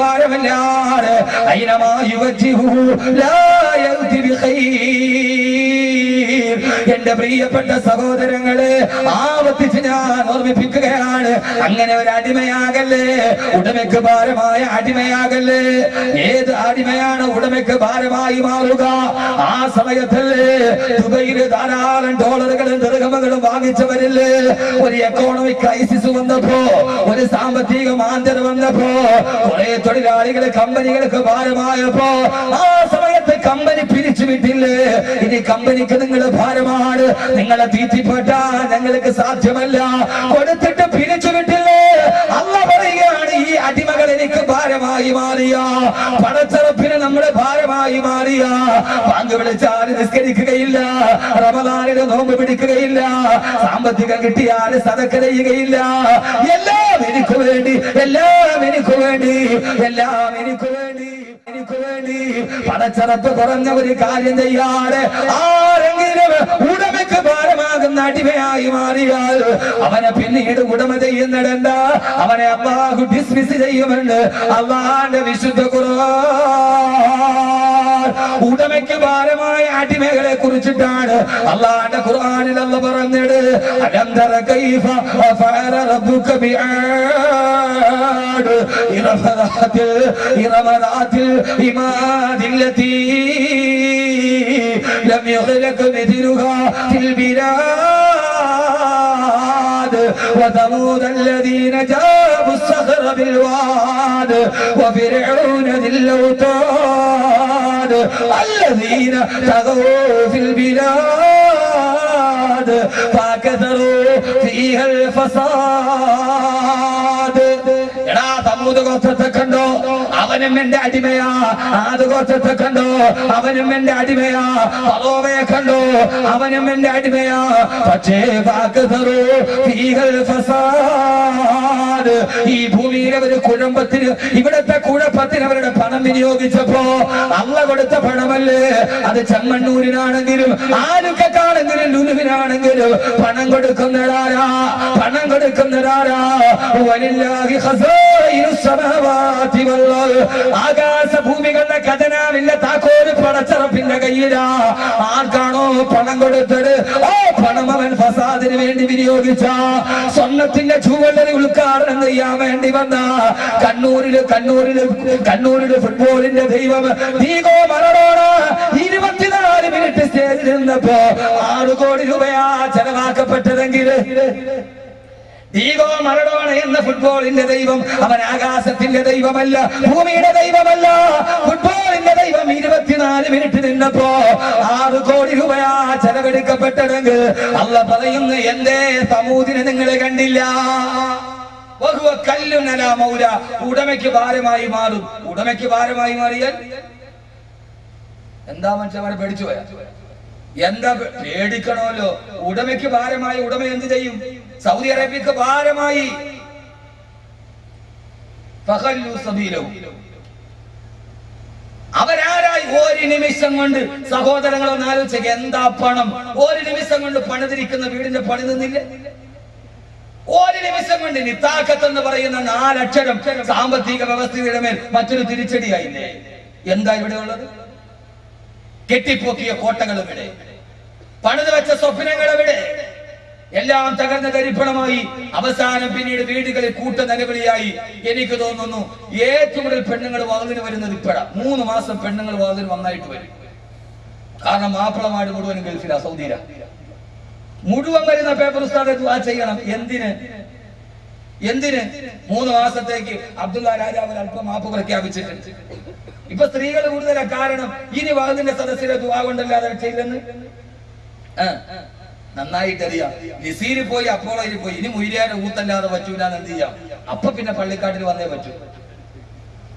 ബിഖൈർ. എന്റെ പ്രിയപ്പെട്ട സഹോദരങ്ങളെ ആവർത്തിച്ച് ഞാൻ ഓർമ്മിപ്പിക്കുകയാണ്. അങ്ങനെ ഒരു അടിമയാകല്ലേ? ഉടമയ്ക്ക് ഭാരമായ അടിമയാകല്ലേ? ഏത് അടിമയാണ് ഉടമയ്ക്ക് ഭാരമായി മാറുക? ആ സമയത്തല്ലേ ദുബൈയിൽ ധാരാളം ഡോളറുകളും ദീർഘമകളും വാങ്ങിച്ചവരില്ലേ ഒരു എക്കോണമിക് ക്രൈസിസ് വന്നപ്പോ ഒരു സാമ്പത്തിക മാന്ദ്യത വന്നപ്പോ കുറെ തൊഴിലാളികൾ കമ്പനികൾക്ക് ഭാരമായപ്പോ ആ സമയത്ത് കമ്പനി പിരിച്ചു വിട്ടില്ലേ? ഇനി കമ്പനിക്ക് നിങ്ങൾ ഭാരമാണ്. നിങ്ങളെ തീറ്റിപ്പെട്ടാ ഞങ്ങൾക്ക് സാധ്യമല്ല. കൊടുത്തിട്ട് പിരിച്ചു വിട്ടില്ലേ? അല്ല പറയുകയാണ് ഈ അടിമകൾ എനിക്ക് ഭാരമായി മാറിയ. പടച്ചറപ്പിന് നമ്മുടെ ഭാരമായി മാറിയ. പങ്ക് വിളിച്ചാൽ നിസ്കരിക്കുകയില്ല. റമദാനിന് നോമ്പ് പിടിക്കുകയില്ല. സാമ്പത്തികം കിട്ടിയാൽ സതക്ക ചെയ്യുകയില്ല. എല്ലാം എനിക്ക് വേണ്ടി എല്ലാം എനിക്ക് വേണ്ടി എല്ലാം എനിക്ക് വേണ്ടി എനിക്ക് വേണ്ടി പടച്ചറപ്പ് കുറഞ്ഞ ഒരു കാര്യം ചെയ്യാതെ ആരെങ്കിലും ഉടമയ്ക്ക് ഭാരമാകുന്ന അടിമയായി മാറിയാൽ അവനെ പിന്നീട് ഉടമ ചെയ്യുന്നിടണ്ട. അവനെ അള്ളാഹു ഡിസ്മിസ് ചെയ്യുമെന്ന് അള്ളാന്റെ വിശുദ്ധ ഖുർആൻ. ഉടമയ്ക്ക് ഭാരമായ അടിമകളെ കുറിച്ചിട്ടാണ് അള്ളാന്റെ ഖുർആനിൽ അല്ല പറഞ്ഞത് അലന്തര കൈഫ ഫഅല റബ്ബുക ബിആദ് ഇറമദാത്തിൽ ഇറമദാത്തിൽ ഇമാദില്ലതി ലം യഖ്ലഖ മിഥ്ലുഹാ ഫിൽ ബിലാദ് وثمود الذين جابوا الصخر بالواد وفرعون ذي الاوتاد الذين طغوا في البلاد فكثروا فيها الفساد. അവനും എന്റെ അടിമയാ. ആത് ഗോത്രത്തെ കണ്ടോ? അവനും എന്റെ അടിമയാ. പറോവയെ കണ്ടോ? അവനും എന്റെ അടിമയാ. പക്ഷേ ഫസാദ്. ഈ ഭൂമിയിലെ ഒരു കുഴമ്പത്തിന് ഇവിടത്തെ കുഴപ്പത്തിന് അവരുടെ പണം വിനിയോഗിച്ചപ്പോ അള്ള കൊടുത്ത പണമല്ലേ? അത് ചെമ്മണ്ണൂരിനാണെങ്കിലും ആരുക്കാണെങ്കിലും ലുലുവിനാണെങ്കിലും പണം കൊടുക്കുന്നതാരാ? പണം കൊടുക്കുന്നതാരാ? വലില്ലാഹി. ആകാശ ഭൂമികളുടെ താക്കോൽ താക്കോൽ പടച്ചറപ്പിന്റെ കയ്യിലാ. ആർക്കാണോ പണം കൊടുത്തത്? ഓ പണം അവൻ ഫസാദിന് വേണ്ടി വിനിയോഗിച്ച. സ്വർണത്തിന്റെ ചൂവല്ലറി ഉദ്ഘാടനം ചെയ്യാൻ വേണ്ടി വന്ന. കണ്ണൂരിൽ കണ്ണൂരിൽ കണ്ണൂരിൽ ഫുട്ബോളിന്റെ ദൈവം. ദീഗോ മറഡോണ ഇരുപത്തിനാല് മിനിറ്റ് സ്റ്റേജിൽ നിന്നപ്പോ ആറ് കോടി രൂപയാ ചെലവാക്കപ്പെട്ടതെങ്കിൽ ഡീഗോ മറഡോണ എന്ന ഫുട്ബോളിന്റെ ദൈവം അവൻ ആകാശത്തിന്റെ ദൈവമല്ല ഭൂമിയുടെ ദൈവമല്ല. ഫുട്ബോളിന്റെ ദൈവം ഇരുപത്തിനാല് മിനിറ്റ് നിന്നപ്പോ ആറ് കോടി രൂപയാ ചെലവെടുക്കപ്പെട്ടതെങ്കിൽ അല്ല പറയുന്നു എന്തേ സമൂതിനെ നിങ്ങൾ കണ്ടില്ല. ബഹുവ കല്ലുനല മൗല. ഉടമയ്ക്ക് ഭാരമായി മാറും. ഉടമയ്ക്ക് ഭാരമായി മാറിയാൽ എന്താ മനുഷ്യന്മാരെ പേടിച്ചു പോയാ? എന്താ പേടിക്കണമല്ലോ? ഉടമയ്ക്ക് ഭാരമായി ഉടമ എന്ത് ചെയ്യും? സൗദി അറേബ്യക്ക് ഭാരമായി. അവരാരായി? ഒരു നിമിഷം കൊണ്ട് സഹോദരങ്ങളൊന്ന് ആലോചിക്കുക എന്താ പണം? ഒരു നിമിഷം കൊണ്ട് പണിതിരിക്കുന്ന വീടിന്റെ പണി നിന്നില്ല. ഒരു നിമിഷം കൊണ്ട് നിത്താക്കത്ത് എന്ന് പറയുന്ന നാലക്ഷരം സാമ്പത്തിക വ്യവസ്ഥയുടെ മേൽ മറ്റൊരു തിരിച്ചടിയായില്ലേ? എന്താ ഇവിടെ ഉള്ളത്? കെട്ടിപ്പൊക്കിയ കോട്ടകൾ ഇവിടെ. പണിത് വെച്ച സ്വപ്നങ്ങൾ എവിടെ എല്ലാം തകർന്ന തരിപ്പണമായി അവസാനം പിന്നീട് വീടുകളിൽ കൂട്ട നിലവിളിയായി എനിക്ക് തോന്നുന്നു ഏറ്റവും കൂടുതൽ പെണ്ണുങ്ങൾ വാതിന് വരുന്നത് ഇപ്പോഴാണ് മൂന്ന് മാസം പെണ്ണുങ്ങൾ വാതിന് വന്നായിട്ട് വരും. കാരണം മാപ്പിളമാട് മുഴുവനും ഗൾഫില സൗദിയില. മുഴുവൻ വരുന്ന പേപ്പർ ഉസ്താദെ ആ ചെയ്യണം. എന്തിന്? എന്തിന്? മൂന്ന് മാസത്തേക്ക് അബ്ദുള്ള രാജാവ് അല്പം മാപ്പ് പ്രഖ്യാപിച്ചിട്ടുണ്ട്. ഇപ്പൊ സ്ത്രീകൾ കൂടുതലാ കാരണം. ഇനി വാഹനത്തിന്റെ സദസ്സിലെ ദുവാ കൊണ്ടല്ലാതെ ചെയ്യില്ലെന്ന് ആ, നന്നായിട്ട് അറിയാം നിസീര് പോയി അപ്പോളയിൽ പോയി. ഇനി മുരിയാരെ ഊത്തല്ലാതെ പറ്റൂലെന്ന് എന്ത് ചെയ്യാം? അപ്പൊ പിന്നെ പള്ളിക്കാട്ടിൽ വന്നേ പറ്റൂ.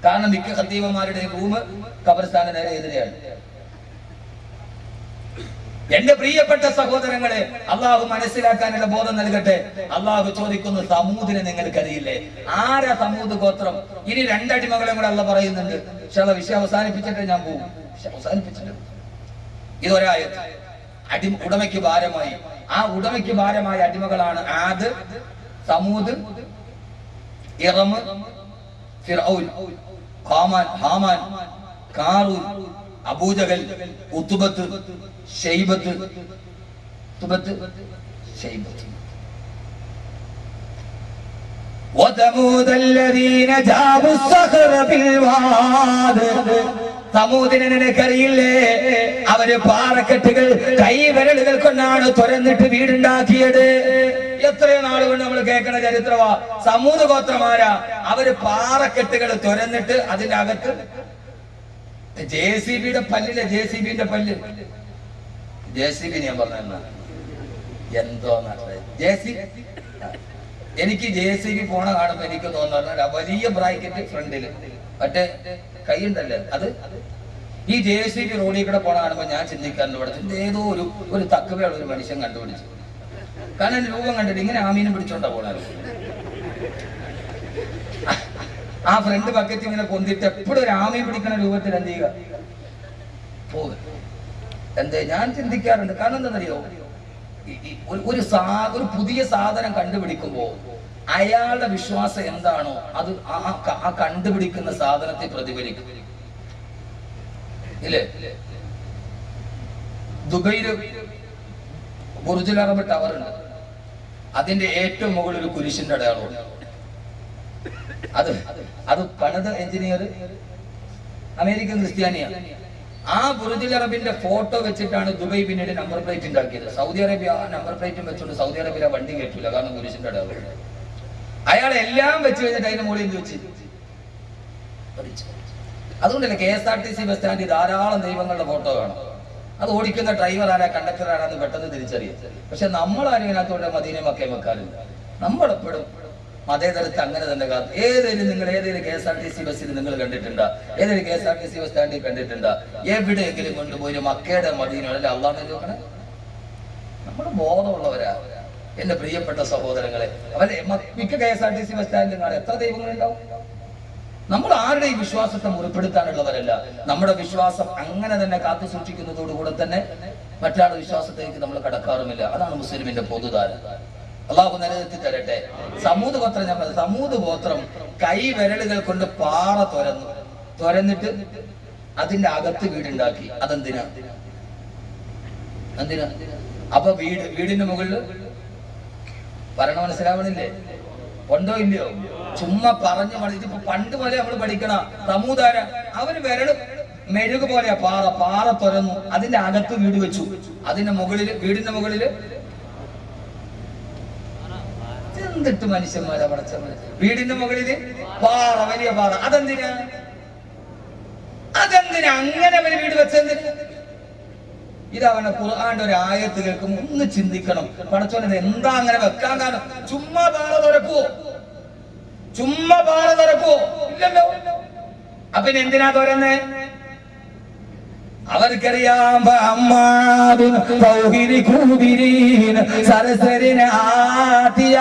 കാരണം മിക്ക ഖത്തീവന്മാരുടെ റൂം കബർസ്ഥാന നേരെ എതിരെയാണ്. എന്റെ പ്രിയപ്പെട്ട സഹോദരങ്ങളെ അള്ളാഹു മനസ്സിലാക്കാനുള്ള ബോധം നൽകട്ടെ. അള്ളാഹു ചോദിക്കുന്നു സമൂദിനെ നിങ്ങൾക്കറിയില്ലേ? ആരാ സമൂത് ഗോത്രം? ഇനി രണ്ടടിമകളെ കൂടെ അല്ല പറയുന്നുണ്ട്. പക്ഷെ അള്ള വിഷയം അവസാനിപ്പിച്ചിട്ട് ഞാൻ പോകും അവസാനിപ്പിച്ചിട്ട് ഇതൊരായ അടി ഉടമയ്ക്ക് ഭാരമായി. ആ ഉടമയ്ക്ക് ഭാരമായ അടിമകളാണ് Aad Thamud Iram Firaun Haman Haman Qarun Abu Jahl ഉത്തുബത്ത് ഷെയ്ബത്ത് ഉത്തുബത്ത് ഷെയ്ബത്ത് وثمود الذين جابوا الصخر بالواد സമൂതിനെ നിനക്കറിയില്ലേ അവര് പാറക്കെട്ടുകൾ കൈവിരലുകൾ കൊണ്ടാണ് തുരന്നിട്ട് വീടുണ്ടാക്കിയത് എത്രയോ നാളുകൊണ്ട് നമ്മൾ കേൾക്കണ ചരിത്രമാ സമൂഹ ഗോത്രമാരാ അവര് പാറക്കെട്ടുകൾ തുരന്നിട്ട് അതിന്റെ അകത്ത് ജെ സി ബിയുടെ പല്ലിലെ ജെ സി ബിന്റെ പല്ല്. ജെ സി ബി ഞാൻ പറഞ്ഞ എന്തോ ജെ സി എനിക്ക് ജെ സി ബി പോണ കാണുമ്പോ എനിക്ക് തോന്നുന്നു വലിയ ബ്രാക്കറ്റ് ഫ്രണ്ടിൽ. മറ്റേ കൈയുണ്ടല്ലേ? അത്? ഈ ജെ സി ബി റോഡിൽ കൂടെ പോണ കാണുമ്പോ ഞാൻ ചിന്തിക്കാറുണ്ട് ഇവിടെ ഏതോ ഒരു ഒരു തക്കവയുള്ള ഒരു മനുഷ്യൻ കണ്ടുപിടിച്ചു. കാരണം രൂപം കണ്ടിട്ട് ഇങ്ങനെ ആമീനും പിടിച്ചോണ്ടാ പോണത്. ആ ഫ്രണ്ട് ബക്കറ്റ് ഇങ്ങനെ പൊന്തിട്ട് എപ്പോഴും ഒരു ആമയും രൂപത്തിൽ എന്ത് ചെയ്യുക? പോകുക എന്തേ? ഞാൻ ചിന്തിക്കാറുണ്ട്. കാരണം എന്താണെന്നറിയോ? ഒരു- സാ ഒരു പുതിയ സാധനം കണ്ടുപിടിക്കുമ്പോ അയാളുടെ വിശ്വാസം എന്താണോ അത് ആ- കണ്ടുപിടിക്കുന്ന സാധനത്തെ പ്രതിഫലിക്കും. ഇല്ലേ? ദുബൈയിൽ ബുർജുൽ ടവർ ഉണ്ട്. അതിന്റെ ഏറ്റവും മുകളിൽ ഒരു കുരിശിന്റെ അടയാളമുണ്ട്. അത് അത് പണിത എഞ്ചിനീയർ അമേരിക്കൻ ക്രിസ്ത്യാനിയാണ്. ആ ബുർജുൽ അറബിന്റെ ഫോട്ടോ വെച്ചിട്ടാണ് ദുബൈ പിന്നീട് നമ്പർ പ്ലേറ്റ് ഉണ്ടാക്കിയത്. സൗദി അറേബ്യ ആ നമ്പർ പ്ലേറ്റും വെച്ചുകൊണ്ട് സൗദി അറേബ്യ വണ്ടി കേട്ടില്ല കാരണം ഗുരുശിന്റെ അടവ് അയാൾ എല്ലാം വെച്ച് കഴിഞ്ഞിട്ട് അതിന്റെ മുകളിൽ എന്ത് വെച്ച്? അതുകൊണ്ടല്ലേ K S R T C bus സ്റ്റാൻഡിൽ ധാരാളം ദൈവങ്ങളുടെ ഫോട്ടോ കാണാം അത് ഓടിക്കുന്ന ഡ്രൈവർ ആരാ കണ്ടക്ടർ ആരാന്ന് പെട്ടെന്ന് തിരിച്ചറിയാം. പക്ഷെ നമ്മൾ ആരും ഇതിനകത്തോടെ മദീനെ മക്കേ വെക്കാറില്ല. നമ്മളെപ്പോഴും മതേതരത്ത് അങ്ങനെ തന്നെ കാത്തു. ഏതെങ്കിലും നിങ്ങൾ ഏതെങ്കിലും K S R T C ബസ്സിൽ നിങ്ങൾ കണ്ടിട്ടുണ്ടോ? ഏതെങ്കിലും K S R T C bus സ്റ്റാൻഡിൽ കണ്ടിട്ടുണ്ടോ? എവിടെയെങ്കിലും കൊണ്ടുപോയി മക്കയുടെ മദീനയുടെ അള്ളാഹ് നോക്കണേ. നമ്മൾ ബോധമുള്ളവരാ. എന്റെ പ്രിയപ്പെട്ട സഹോദരങ്ങളെ അവരെ മിക്ക K S R T C bus സ്റ്റാൻഡിൽ കാണാൻ എത്ര ദൈവങ്ങളുണ്ടാവും? നമ്മൾ ആരുടെയും വിശ്വാസത്തെ മുറിപ്പെടുത്താനുള്ളവരല്ല? നമ്മുടെ വിശ്വാസം അങ്ങനെ തന്നെ കാത്തു സൂക്ഷിക്കുന്നതോടുകൂടെ തന്നെ മറ്റാളുടെ വിശ്വാസത്തിലേക്ക് നമ്മൾ കടക്കാറുമില്ല. അതാണ് മുസ്ലിമിന്റെ പൊതുധാര അള്ളാഹു നിലനിർത്തി തരട്ടെ. സമൂത് ഗോത്രം ഞാൻ സമൂത് ഗോത്രം കൈ വിരലുകൾ കൊണ്ട് പാറ തുരന്നു. തുരന്നിട്ട് അതിന്റെ അകത്ത് വീടുണ്ടാക്കി. അതെന്തിനാ? എന്തിനാ അപ്പൊ വീട് വീടിന്റെ മുകളിൽ ഭരണം മനസ്സിലാവണില്ലേ? ഉണ്ടോ ഇല്ലയോ? ചുമ്മാ പറഞ്ഞു പഠിച്ചു ഇതിപ്പോ പണ്ട് പോലെ നമ്മൾ പഠിക്കണ സമൂതാര അവർ വിരൽ മെഴുക് പോലെയാ പാറ. പാറ തുരന്നു. അതിന്റെ അകത്ത് വീട് വെച്ചു. അതിന്റെ മുകളിൽ വീടിന്റെ മുകളിൽ എന്തിട്ട് മനുഷ്യന്മാരെ പടച്ചവന്. വീടിന്റെ മുകളിൽ പാറ വലിയ പാറ. അതെന്തിനാ? അതെന്തിനാ അങ്ങനെ അവർ വീട് വെച്ചെന്തിനാ ഇതവനെ ഖുർആന്റെ ഒരു ആയത്ത് ഒന്ന് ചിന്തിക്കണം. പടച്ചോനെ എന്താ അങ്ങനെ വെക്കാൻ കാരണം? ചുമ്മാ പാറ തുറക്കുവോ? ചുമ്മാ പാറ തുറക്കുവോ? ഇല്ലല്ലോ. അപ്പൊ എന്തിനാ തുറന്നേ? അവർക്കറിയാം സരസരിന് ആത്തിയ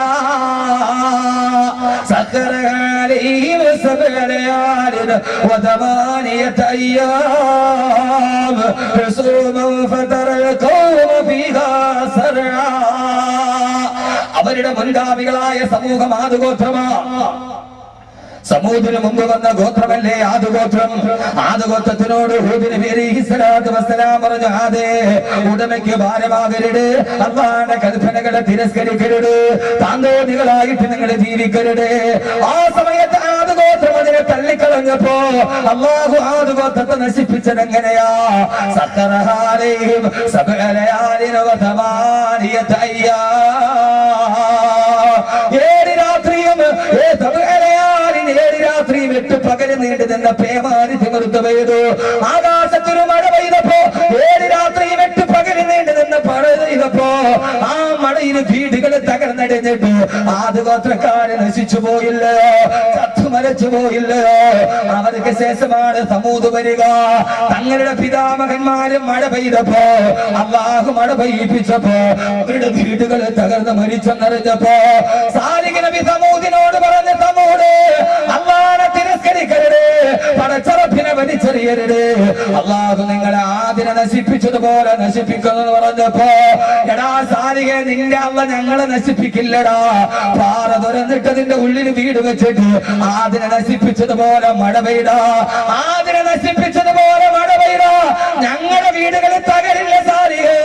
സക്കരകാലീം സകരയാലിന് വധമാനിയ തയ്യാം. പ്രസൂമം ഫതറൽ കോമ ഫീഹാ സരആ അവരുടെ മുൻഗാമികളായ സമൂഹം മാതൃഗോത്രമാണ് സമൂഹത്തിന് മുമ്പ് വന്ന ഗോത്രമല്ലേ ആദുഗോത്രം ആദുഗോത്രത്തിനോട് ഹൂദിന് പേര് വസ്സലാം പറഞ്ഞു അതെ ഉടമയ്ക്ക് ഭാരമാകരുത്. അള്ളാന്റെ കൽപ്പനകളെ തിരസ്കരിക്കരുത്. താന്തോതികളായിട്ട് നിങ്ങൾ ജീവിക്കരുത്. ആ സമയത്ത് ആദുഗോത്രം അതിനെ തള്ളിക്കളഞ്ഞപ്പോ അള്ളാഹു ആദുഗോത്രത്തെ നശിപ്പിച്ചത് എങ്ങനെയാ? സത്തറഹാലയും ഏഴ് പകൽ നീണ്ടു നിന്ന പേമാരി തിമിർത്ത് പെയ്തു. ആകാശത്തൊരു മഴ പെയ്തപ്പോ ഏഴ് രാത്രിയും എട്ട് പകൽ നീണ്ടു നിന്ന മഴ പെയ്തപ്പോ ആ മഴയിൽ വീടുകൾ തകർന്നടിഞ്ഞിട്ട്. ആദ്യഗോത്രക്കാര് നശിച്ചു പോയില്ലയോ ചത്തുമരച്ചു പോയില്ലയോ അവർക്ക് ശേഷമാണ് സമൂത് വരിക. തങ്ങളുടെ പിതാമഹന്മാരും മഴ പെയ്തപ്പോ അള്ളാഹു മഴ പെയ്യിപ്പിച്ചപ്പോ അവരുടെ വീടുകൾ തകർന്ന് മരിച്ചെന്നറിഞ്ഞപ്പോ സാലിക നബി സമൂതിനോട് പറഞ്ഞ സമൂട് അള്ളാനെ തിരസ്കരിക്കരുത് പടച്ചറപ്പിനെ വലിച്ചെറിയരുത്. അള്ളാഹു നിങ്ങളെ ആദിനെ നശിപ്പിച്ചതുപോലെ നശിപ്പിക്കുന്നു പറഞ്ഞപ്പോ എടാ സാലിക നിന്റെ അമ്മ ഞങ്ങളെ നശിപ്പിക്കില്ലടാ. പാറ തുറന്നിട്ട് നിന്റെ ഉള്ളിൽ വീട് വെച്ചിട്ട് ആദിനെ നശിപ്പിച്ചതുപോലെ മഴ പെയ്താ. ആദിനെ നശിപ്പിച്ചതുപോലെ മഴ പെയ്താ. ഞങ്ങളുടെ വീടുകളിൽ തകരില്ല സാരികേ.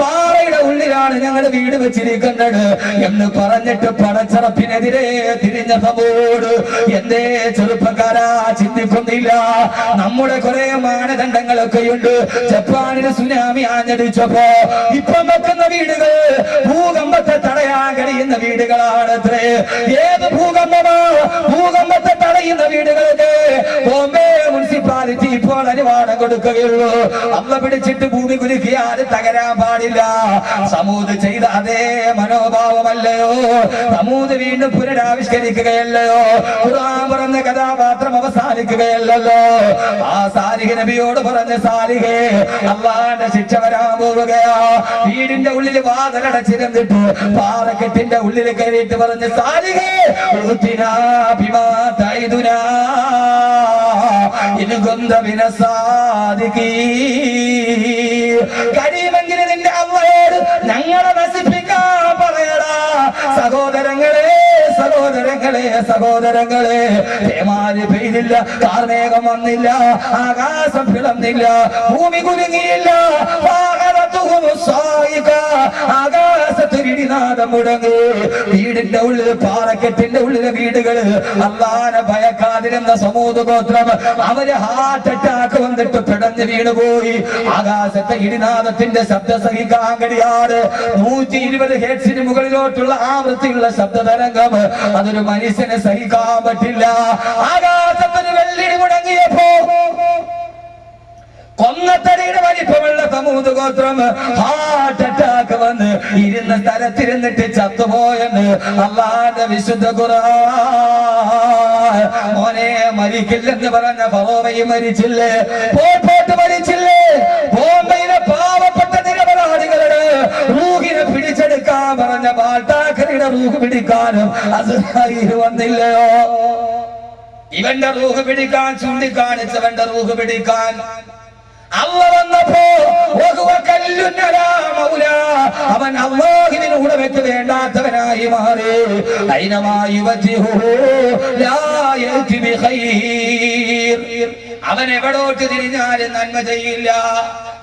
പാറയുടെ ഉള്ളിലാണ് ഞങ്ങളുടെ വീട് വെച്ചിരിക്കുന്നത് എന്ന് പറഞ്ഞിട്ട് പടച്ചറപ്പിനെതിരെ തിരിഞ്ഞ സമൂട് എന്തേ ചെറുപ്പക്കാരാ ചിന്തിക്കുന്നില്ല. നമ്മുടെ കുറെ മാനദണ്ഡങ്ങളൊക്കെ ഉണ്ട് ജപ്പാനിൽ സുനാമി ആഞ്ഞടിച്ചപ്പോ ഇപ്പം വെക്കുന്ന വീടുകൾ ഭൂകമ്പത്തെ തടയാൻ കഴിയുന്ന വീടുകളാണ് ഏത് ഭൂകമ്പമാ? ഭൂകമ്പത്തെ തടയുന്ന വീടുകളൊക്കെ ബോംബെ മുനിസിപ്പാലിറ്റി ഇപ്പോൾ അനുവാദം കൊടുക്കുകയുള്ളൂ. അമ്മ പിടിച്ചിട്ട് ഭൂമി കുലുക്കിയാൽ തകരാൻ പാടില്ല. സമൂത് ചെയ്ത അതേ മനോഭാവമല്ലയോ? സമൂത് വീണ്ടും പുനരാവിഷ്കരിക്കുകയല്ലയോ? പറഞ്ഞ കഥാപാത്രം അവസാനിക്കുകയല്ലോ ആ സാരിക നബിയോട് പറഞ്ഞ സാലിഹേ അള്ളാന്റെ ശിക്ഷ വരാൻ പോവുകയാ. വീടിന്റെ ഉള്ളിൽ വാതിലടച്ചിരുന്നിട്ട് പാറക്കെട്ടിന്റെ ഉള്ളിൽ കയറിയിട്ട് പറഞ്ഞ സാലിഹേ ഇനി കുന്ത മിന കരീമെങ്കിലും നിന്റെ അള്ളയോട് ഞങ്ങളെ നശിപ്പിക്കാൻ പറയടാ സഹോദരങ്ങളെ സഹോദരങ്ങളെ സഹോദരങ്ങളെ. പേമാരി പെയ്തില്ല കാർമേഘം വന്നില്ല ആകാശം പിളന്നില്ല ഭൂമി കുലുങ്ങിയില്ല. വാഹനത്തുഹും സായിക. ആകാശത്ത് ഇടിനാദം മുടങ്ങി. വീടിന്റെ ഉള്ളിൽ പാറക്കെട്ടിന്റെ ഉള്ളിലെ വീടുകൾ. അള്ളാനെ ഭയക്കാതിരുന്ന സമൂഹ ഗോത്രം അവർ ഹാർട്ട് അറ്റാക്ക് വന്നിട്ട് പിടഞ്ഞ് വീണുപോയി. ആകാശത്തെ ഇടിനാഥത്തിന്റെ ശബ്ദം സഹിക്കാൻ കഴിയാതെ നൂറ്റി ഇരുപത് ഹെഡ്സിന് മുകളിലോട്ടുള്ള ആവൃത്തിയുള്ള ശബ്ദ തരംഗം അതൊരു മനുഷ്യനെ സഹിക്കാൻ പറ്റില്ല. ആകാശത്തിന് വെള്ളിടി മുടങ്ങിയപ്പോ കൊന്നത്തടിയുടെ വലിപ്പമുള്ള സമൂത് ഗോത്രം ഹാർട്ട് അറ്റാക്ക് വന്ന് ഇരുന്ന സ്ഥലത്തിരുന്നിട്ട് ചത്തുപോയെന്ന് അള്ളാന്റെ വിശുദ്ധ മോനെ മരിക്കില്ലെന്ന് പറഞ്ഞ ഫറോവയും മരിച്ചില്ലേ? പോട്ട് മരിച്ചില്ലേ? ബോംബെയിലെ പാവപ്പെട്ട നിരപരാധികളുടെ പിടിച്ചെടുക്കാൻ പറഞ്ഞ ബാട്ടാക്കരുടെ റൂഹ് പിടിക്കാനും അത് വന്നില്ലയോ? ഇവന്റെ റൂഹ് പിടിക്കാൻ ചൂണ്ടിക്കാണിച്ചവന്റെ റൂഹ് പിടിക്കാൻ. അള്ള വന്നപ്പോ. അവൻ അള്ളാഹുവിന് വെച്ച് വേണ്ടാത്തവനായി മാറി. അയിനമായി. അവൻ എവിടോട്ട് തിരിഞ്ഞാലും നന്മ ചെയ്യില്ല.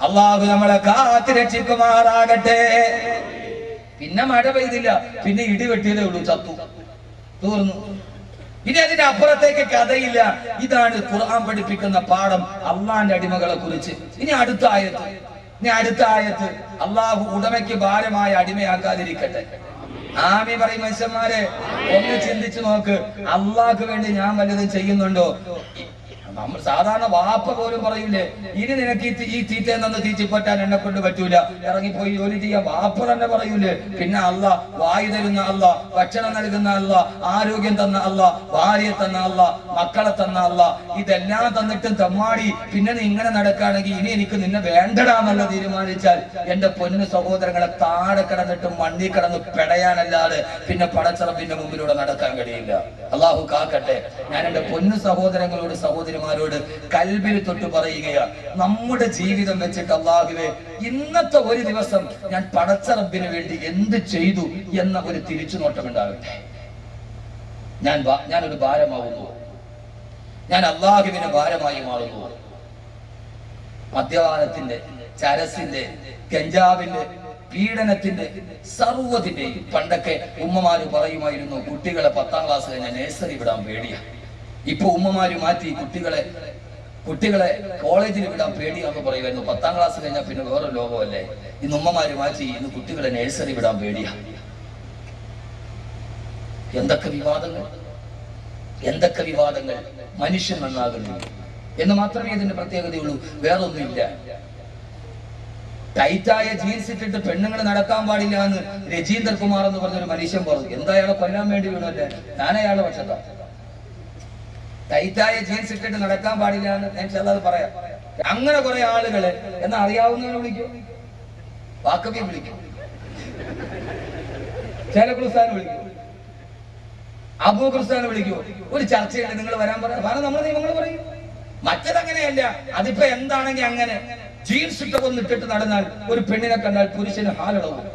അള്ളാഹു നമ്മളെ കാത്തു രക്ഷിക്കുമാറാകട്ടെ. പിന്നെ മഴ പെയ്തില്ല പിന്നെ ഇടിവെട്ടിയതേ ഉള്ളൂ ചത്തു. തീർന്നു. പിന്നെ അതിന്റെ അപ്പുറത്തേക്ക് കഥയില്ല. ഇതാണ് ഖുർആൻ പഠിപ്പിക്കുന്ന പാഠം അള്ളാന്റെ അടിമകളെ കുറിച്ച്. ഇനി അടുത്ത ആയത്ത്. ഇനി അടുത്ത ആയത്ത്. അള്ളാഹു ഉടമയ്ക്ക് ഭാരമായ അടിമയാക്കാതിരിക്കട്ടെ. ആമി പറയും മനുഷ്യന്മാരെ ഒന്ന് ചിന്തിച്ചു നോക്ക്. അള്ളാഹ്ക്ക് വേണ്ടി ഞാൻ വല്ലതും ചെയ്യുന്നുണ്ടോ? നമ്മൾ സാധാരണ വാപ്പ പോലും പറയില്ലേ ഇനി നിനക്ക് ഈ തീറ്റ നിന്ന് തീറ്റിപ്പറ്റാൻ എന്നെ കൊണ്ട് പറ്റൂല. ഇറങ്ങിപ്പോയി ജോലി ചെയ്യാൻ വാപ്പ തന്നെ പറയൂലേ. പിന്നെ അല്ല വായു തരുന്ന അല്ല ഭക്ഷണം നൽകുന്ന അല്ല ആരോഗ്യം തന്ന അല്ല ഭാര്യയെ തന്ന അല്ല മക്കളെ തന്ന അല്ല ഇതെല്ലാം തന്നിട്ടും തമ്മാടി പിന്നെ നീ ഇങ്ങനെ നടക്കുകയാണെങ്കിൽ ഇനി എനിക്ക് നിന്നെ വേണ്ടടാന്നല്ല തീരുമാനിച്ചാൽ. എന്റെ പൊന്നു സഹോദരങ്ങളെ താഴെ കിടന്നിട്ട് മണ്ണി കിടന്ന് പെടയാനല്ലാതെ പിന്നെ പടച്ചറപ്പിന്റെ മുമ്പിലൂടെ നടക്കാൻ കഴിയില്ല. അള്ളാഹു കാക്കട്ടെ. ഞാൻ എന്റെ പൊന്നു സഹോദരങ്ങളോട് സഹോദരിമാരോട് കൽബിൽ തൊട്ട് പറയുകയാണ് നമ്മുടെ ജീവിതം വെച്ചിട്ട് അള്ളാഹുവെ ഇന്നത്തെ ഒരു ദിവസം ഞാൻ പടച്ചറബിന് വേണ്ടി എന്ത് ചെയ്തു എന്ന ഒരു തിരിച്ചുനോട്ടം നോട്ടമുണ്ടാകട്ടെ ഞാൻ ഞാനൊരു ഭാരമാവുന്നു. ഞാൻ അള്ളാഹുവിന് ഭാരമായി മാറുന്നു. മദ്യപാനത്തിന്റെ ചരസിന്റെ ഗഞ്ചാവിന്റെ പീഡനത്തിന്റെ സർവതിന്റെയും പണ്ടൊക്കെ ഉമ്മമാര് പറയുമായിരുന്നു കുട്ടികളെ പത്താം ക്ലാസ് കഴിഞ്ഞാൽ നേഴ്സറി വിടാൻ പേടിയാ. ഇപ്പൊ ഉമ്മമാര് മാറ്റി കുട്ടികളെ കുട്ടികളെ കോളേജിൽ വിടാൻ പേടിയാന്ന് പറയുമായിരുന്നു. പത്താം ക്ലാസ് കഴിഞ്ഞാൽ പിന്നെ വേറെ ലോകമല്ലേ? ഇന്ന് ഉമ്മമാര് മാറ്റി ഇന്ന് കുട്ടികളെ നഴ്സറി വിടാൻ പേടിയാ. എന്തൊക്കെ വിവാദങ്ങൾ? എന്തൊക്കെ വിവാദങ്ങൾ? മനുഷ്യൻ നന്നാകുന്നു. എന്ന് മാത്രമേ ഇതിന്റെ പ്രത്യേകതയുള്ളൂ. വേറൊന്നുമില്ല. ടൈറ്റായ ജീൻസ് ഇട്ടിട്ട് പെണ്ണുങ്ങൾ നടക്കാൻ പാടില്ല എന്ന് രജീന്ദർ കുമാർ എന്ന് പറഞ്ഞൊരു മനുഷ്യൻ പറഞ്ഞു. എന്താ അയാളെ കൊല്ലാൻ വേണ്ടി വീണല്ലേ ഞാൻ അയാളുടെ പക്ഷത്താ. ടൈറ്റായ ജീൻസ് ഇട്ടിട്ട് നടക്കാൻ പാടില്ല എന്ന് ഞാൻ ചെല്ലാതെ പറയാം. അങ്ങനെ കുറെ ആളുകളെ എന്നാ അറിയാവുന്നവനെ വിളിക്കും. വാക്കബി വിളിക്കും. ചേലക്കുളുസ്ഥാൻ വിളിക്കും. അബൂ ക്രിസ്താനെ ഒരു ചർച്ചയുണ്ട് നിങ്ങൾ വരാൻ പറയാം കാരണം നമ്മൾ നിയമങ്ങൾ പറയും. മറ്റതങ്ങനെയല്ല. അതിപ്പോ എന്താണെങ്കിൽ അങ്ങനെ ജീൻസ് ഇട്ട ഒന്ന് ഇട്ടിട്ട് നടന്നാൽ ഒരു പെണ്ണിനെ കണ്ടാൽ പുരുഷന് ഹാലടവും.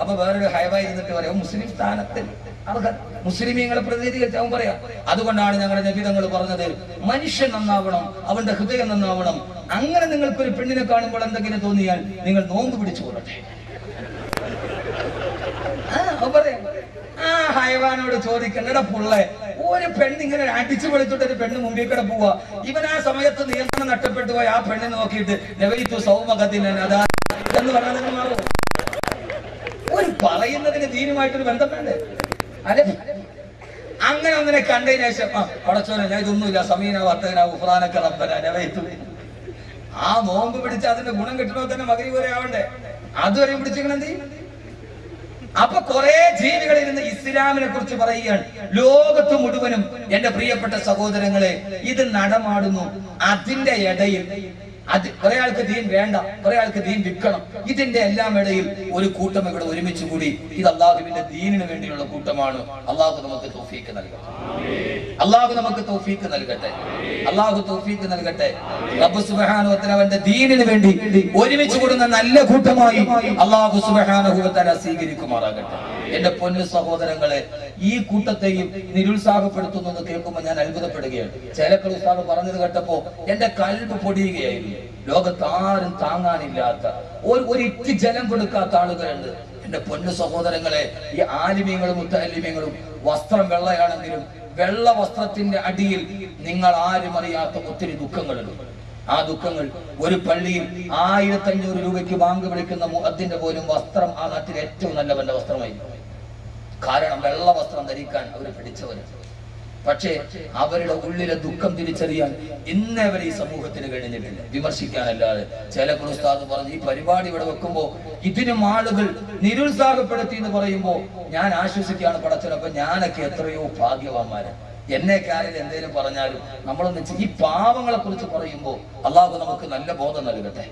അപ്പൊ വേറൊരു ഹൈവായി ഇരുന്നിട്ട് പറയാം മുസ്ലിം സ്ഥാനത്തിൽ അർഹൻ. മുസ്ലിമീങ്ങളെ പ്രതിനിധീകരിച്ച് അവൻ പറയാം അതുകൊണ്ടാണ് ഞങ്ങളുടെ നബിതങ്ങൾ പറഞ്ഞത് മനുഷ്യൻ നന്നാവണം അവന്റെ ഹൃദയം നന്നാവണം. അങ്ങനെ നിങ്ങൾക്ക് ഒരു പെണ്ണിനെ കാണുമ്പോൾ എന്തെങ്കിലും തോന്നിയാൽ നിങ്ങൾ നോമ്പ് പിടിച്ചു കൊള്ളട്ടെ. ആ, ഹൈവാനോട് ചോദിക്കണ്ടട പുള്ളെ ഒരു പെണ്ണ് ഇങ്ങനെ അടിച്ചു പൊളിച്ചിട്ട് ഒരു പെണ്ണ് മുമ്പിൽ കൂടെ പോവാ. ഇവൻ ആ സമയത്ത് നിയന്ത്രണം നഷ്ടപ്പെട്ടു പോയി. ആ പെണ്ണിനെ നോക്കിയിട്ട് നവയിത്തു സൗമകത്തിന് അതാ എന്ന് പറഞ്ഞാൽ ഒരു പറയുന്നതിന് ദീനുമായിട്ടൊരു ബന്ധം വേണ്ടേ അല്ലെ അങ്ങനെ ഒന്നിനെ കണ്ടതിന് ശേഷം പടച്ചോനെ ഇതൊന്നുമില്ല സമീന വർത്തകന ഉഫ്രാനൊക്കെ റബ്ബന ആ നോമ്പ് പിടിച്ച് അതിന്റെ ഗുണം കിട്ടണോ തന്നെ മകരി വരെ ആവണ്ടേ? അതുവരെ പിടിച്ചിങ്ങനെ ചെയ്യും അപ്പൊ കുറെ ജീവികളിൽ നിന്ന് ഇസ്ലാമിനെ കുറിച്ച് പറയുകയാണ്. ലോകത്ത് മുഴുവനും എന്റെ പ്രിയപ്പെട്ട സഹോദരങ്ങളെ ഇത് നടമാടുന്നു. അതിന്റെ ഇടയിൽ അത് കുറെ ആൾക്ക് ദീൻ വേണ്ട കുറെ ആൾക്ക് ദീൻ വിൽക്കണം. ഇതിന്റെ എല്ലാം ഇടയിൽ ഒരു കൂട്ടം ഇവിടെ ഒരുമിച്ച് കൂടി ഇത് അള്ളാഹുവിന്റെ ദീനിന് വേണ്ടിയുള്ള കൂട്ടമാണ്. അള്ളാഹു നമുക്ക് തോഫീക്ക് നൽകട്ടെ. അള്ളാഹു നമുക്ക് തോഫീക്ക് നൽകട്ടെ. അള്ളാഹു തോഫീക്ക് നൽകട്ടെ. റബ്ബ് അവന്റെ ദീനിന് വേണ്ടി ഒരുമിച്ച് കൂടുന്ന നല്ല കൂട്ടമായി അള്ളാഹു സുബ്ഹാനഹു വതആല സ്വീകരിക്കുമാറാകട്ടെ. എന്റെ പൊന്നു സഹോദരങ്ങളെ ഈ കൂട്ടത്തെയും നിരുത്സാഹപ്പെടുത്തുന്നത് കേൾക്കുമ്പോൾ ഞാൻ അത്ഭുതപ്പെടുകയാണ്. ചേലക്കൾ ഉസ്താദ് പറഞ്ഞത് കേട്ടപ്പോ എന്റെ കൽബ് പൊടിയുകയായിരുന്നു. ലോകത്ത് ആരും താങ്ങാനില്ലാത്ത ഒരു ഒരു ഇറ്റി ജലം കൊടുക്കാത്ത ആളുകളുണ്ട്. എന്റെ പൊന്നു സഹോദരങ്ങളെ ഈ ആലിമ്യങ്ങളും മുത്തലിമ്യങ്ങളും വസ്ത്രം വെള്ളയാണെങ്കിലും വെള്ള വസ്ത്രത്തിന്റെ അടിയിൽ നിങ്ങൾ ആരും അറിയാത്ത ഒത്തിരി ദുഃഖങ്ങളുണ്ട്. ആ ദുഃഖങ്ങൾ ഒരു പള്ളിയിൽ ആയിരത്തി അഞ്ഞൂറ് രൂപയ്ക്ക് ബാങ്ക് വിളിക്കുന്ന മുഖത്തിന്റെ പോലും വസ്ത്രം ആ നാട്ടിൽ ഏറ്റവും നല്ലവന്റെ വസ്ത്രമായി കാരണം വെള്ള വസ്ത്രം ധരിക്കാൻ അവർ പിടിച്ചവര് പക്ഷേ അവരുടെ ഉള്ളിലെ ദുഃഖം തിരിച്ചറിയാൻ ഇന്നേ വരെ ഈ സമൂഹത്തിന് കഴിഞ്ഞിട്ടില്ല. വിമർശിക്കാനല്ലാതെ. ചില ഉസ്താദ് പറഞ്ഞു ഈ പരിപാടി ഇവിടെ വെക്കുമ്പോ ഇതിനും ആളുകൾ നിരുത്സാഹപ്പെടുത്തി എന്ന് പറയുമ്പോ ഞാൻ ആശ്വസിക്കുകയാണ് പടച്ചനപ്പൊ ഞാനൊക്കെ എത്രയോ ഭാഗ്യവാന്മാര്. എന്നെ കാര്യം എന്തെങ്കിലും പറഞ്ഞാലും നമ്മളൊന്ന് ഈ പാവങ്ങളെ കുറിച്ച് പറയുമ്പോൾ അള്ളാഹു നമുക്ക് നല്ല ബോധം നൽകട്ടെ.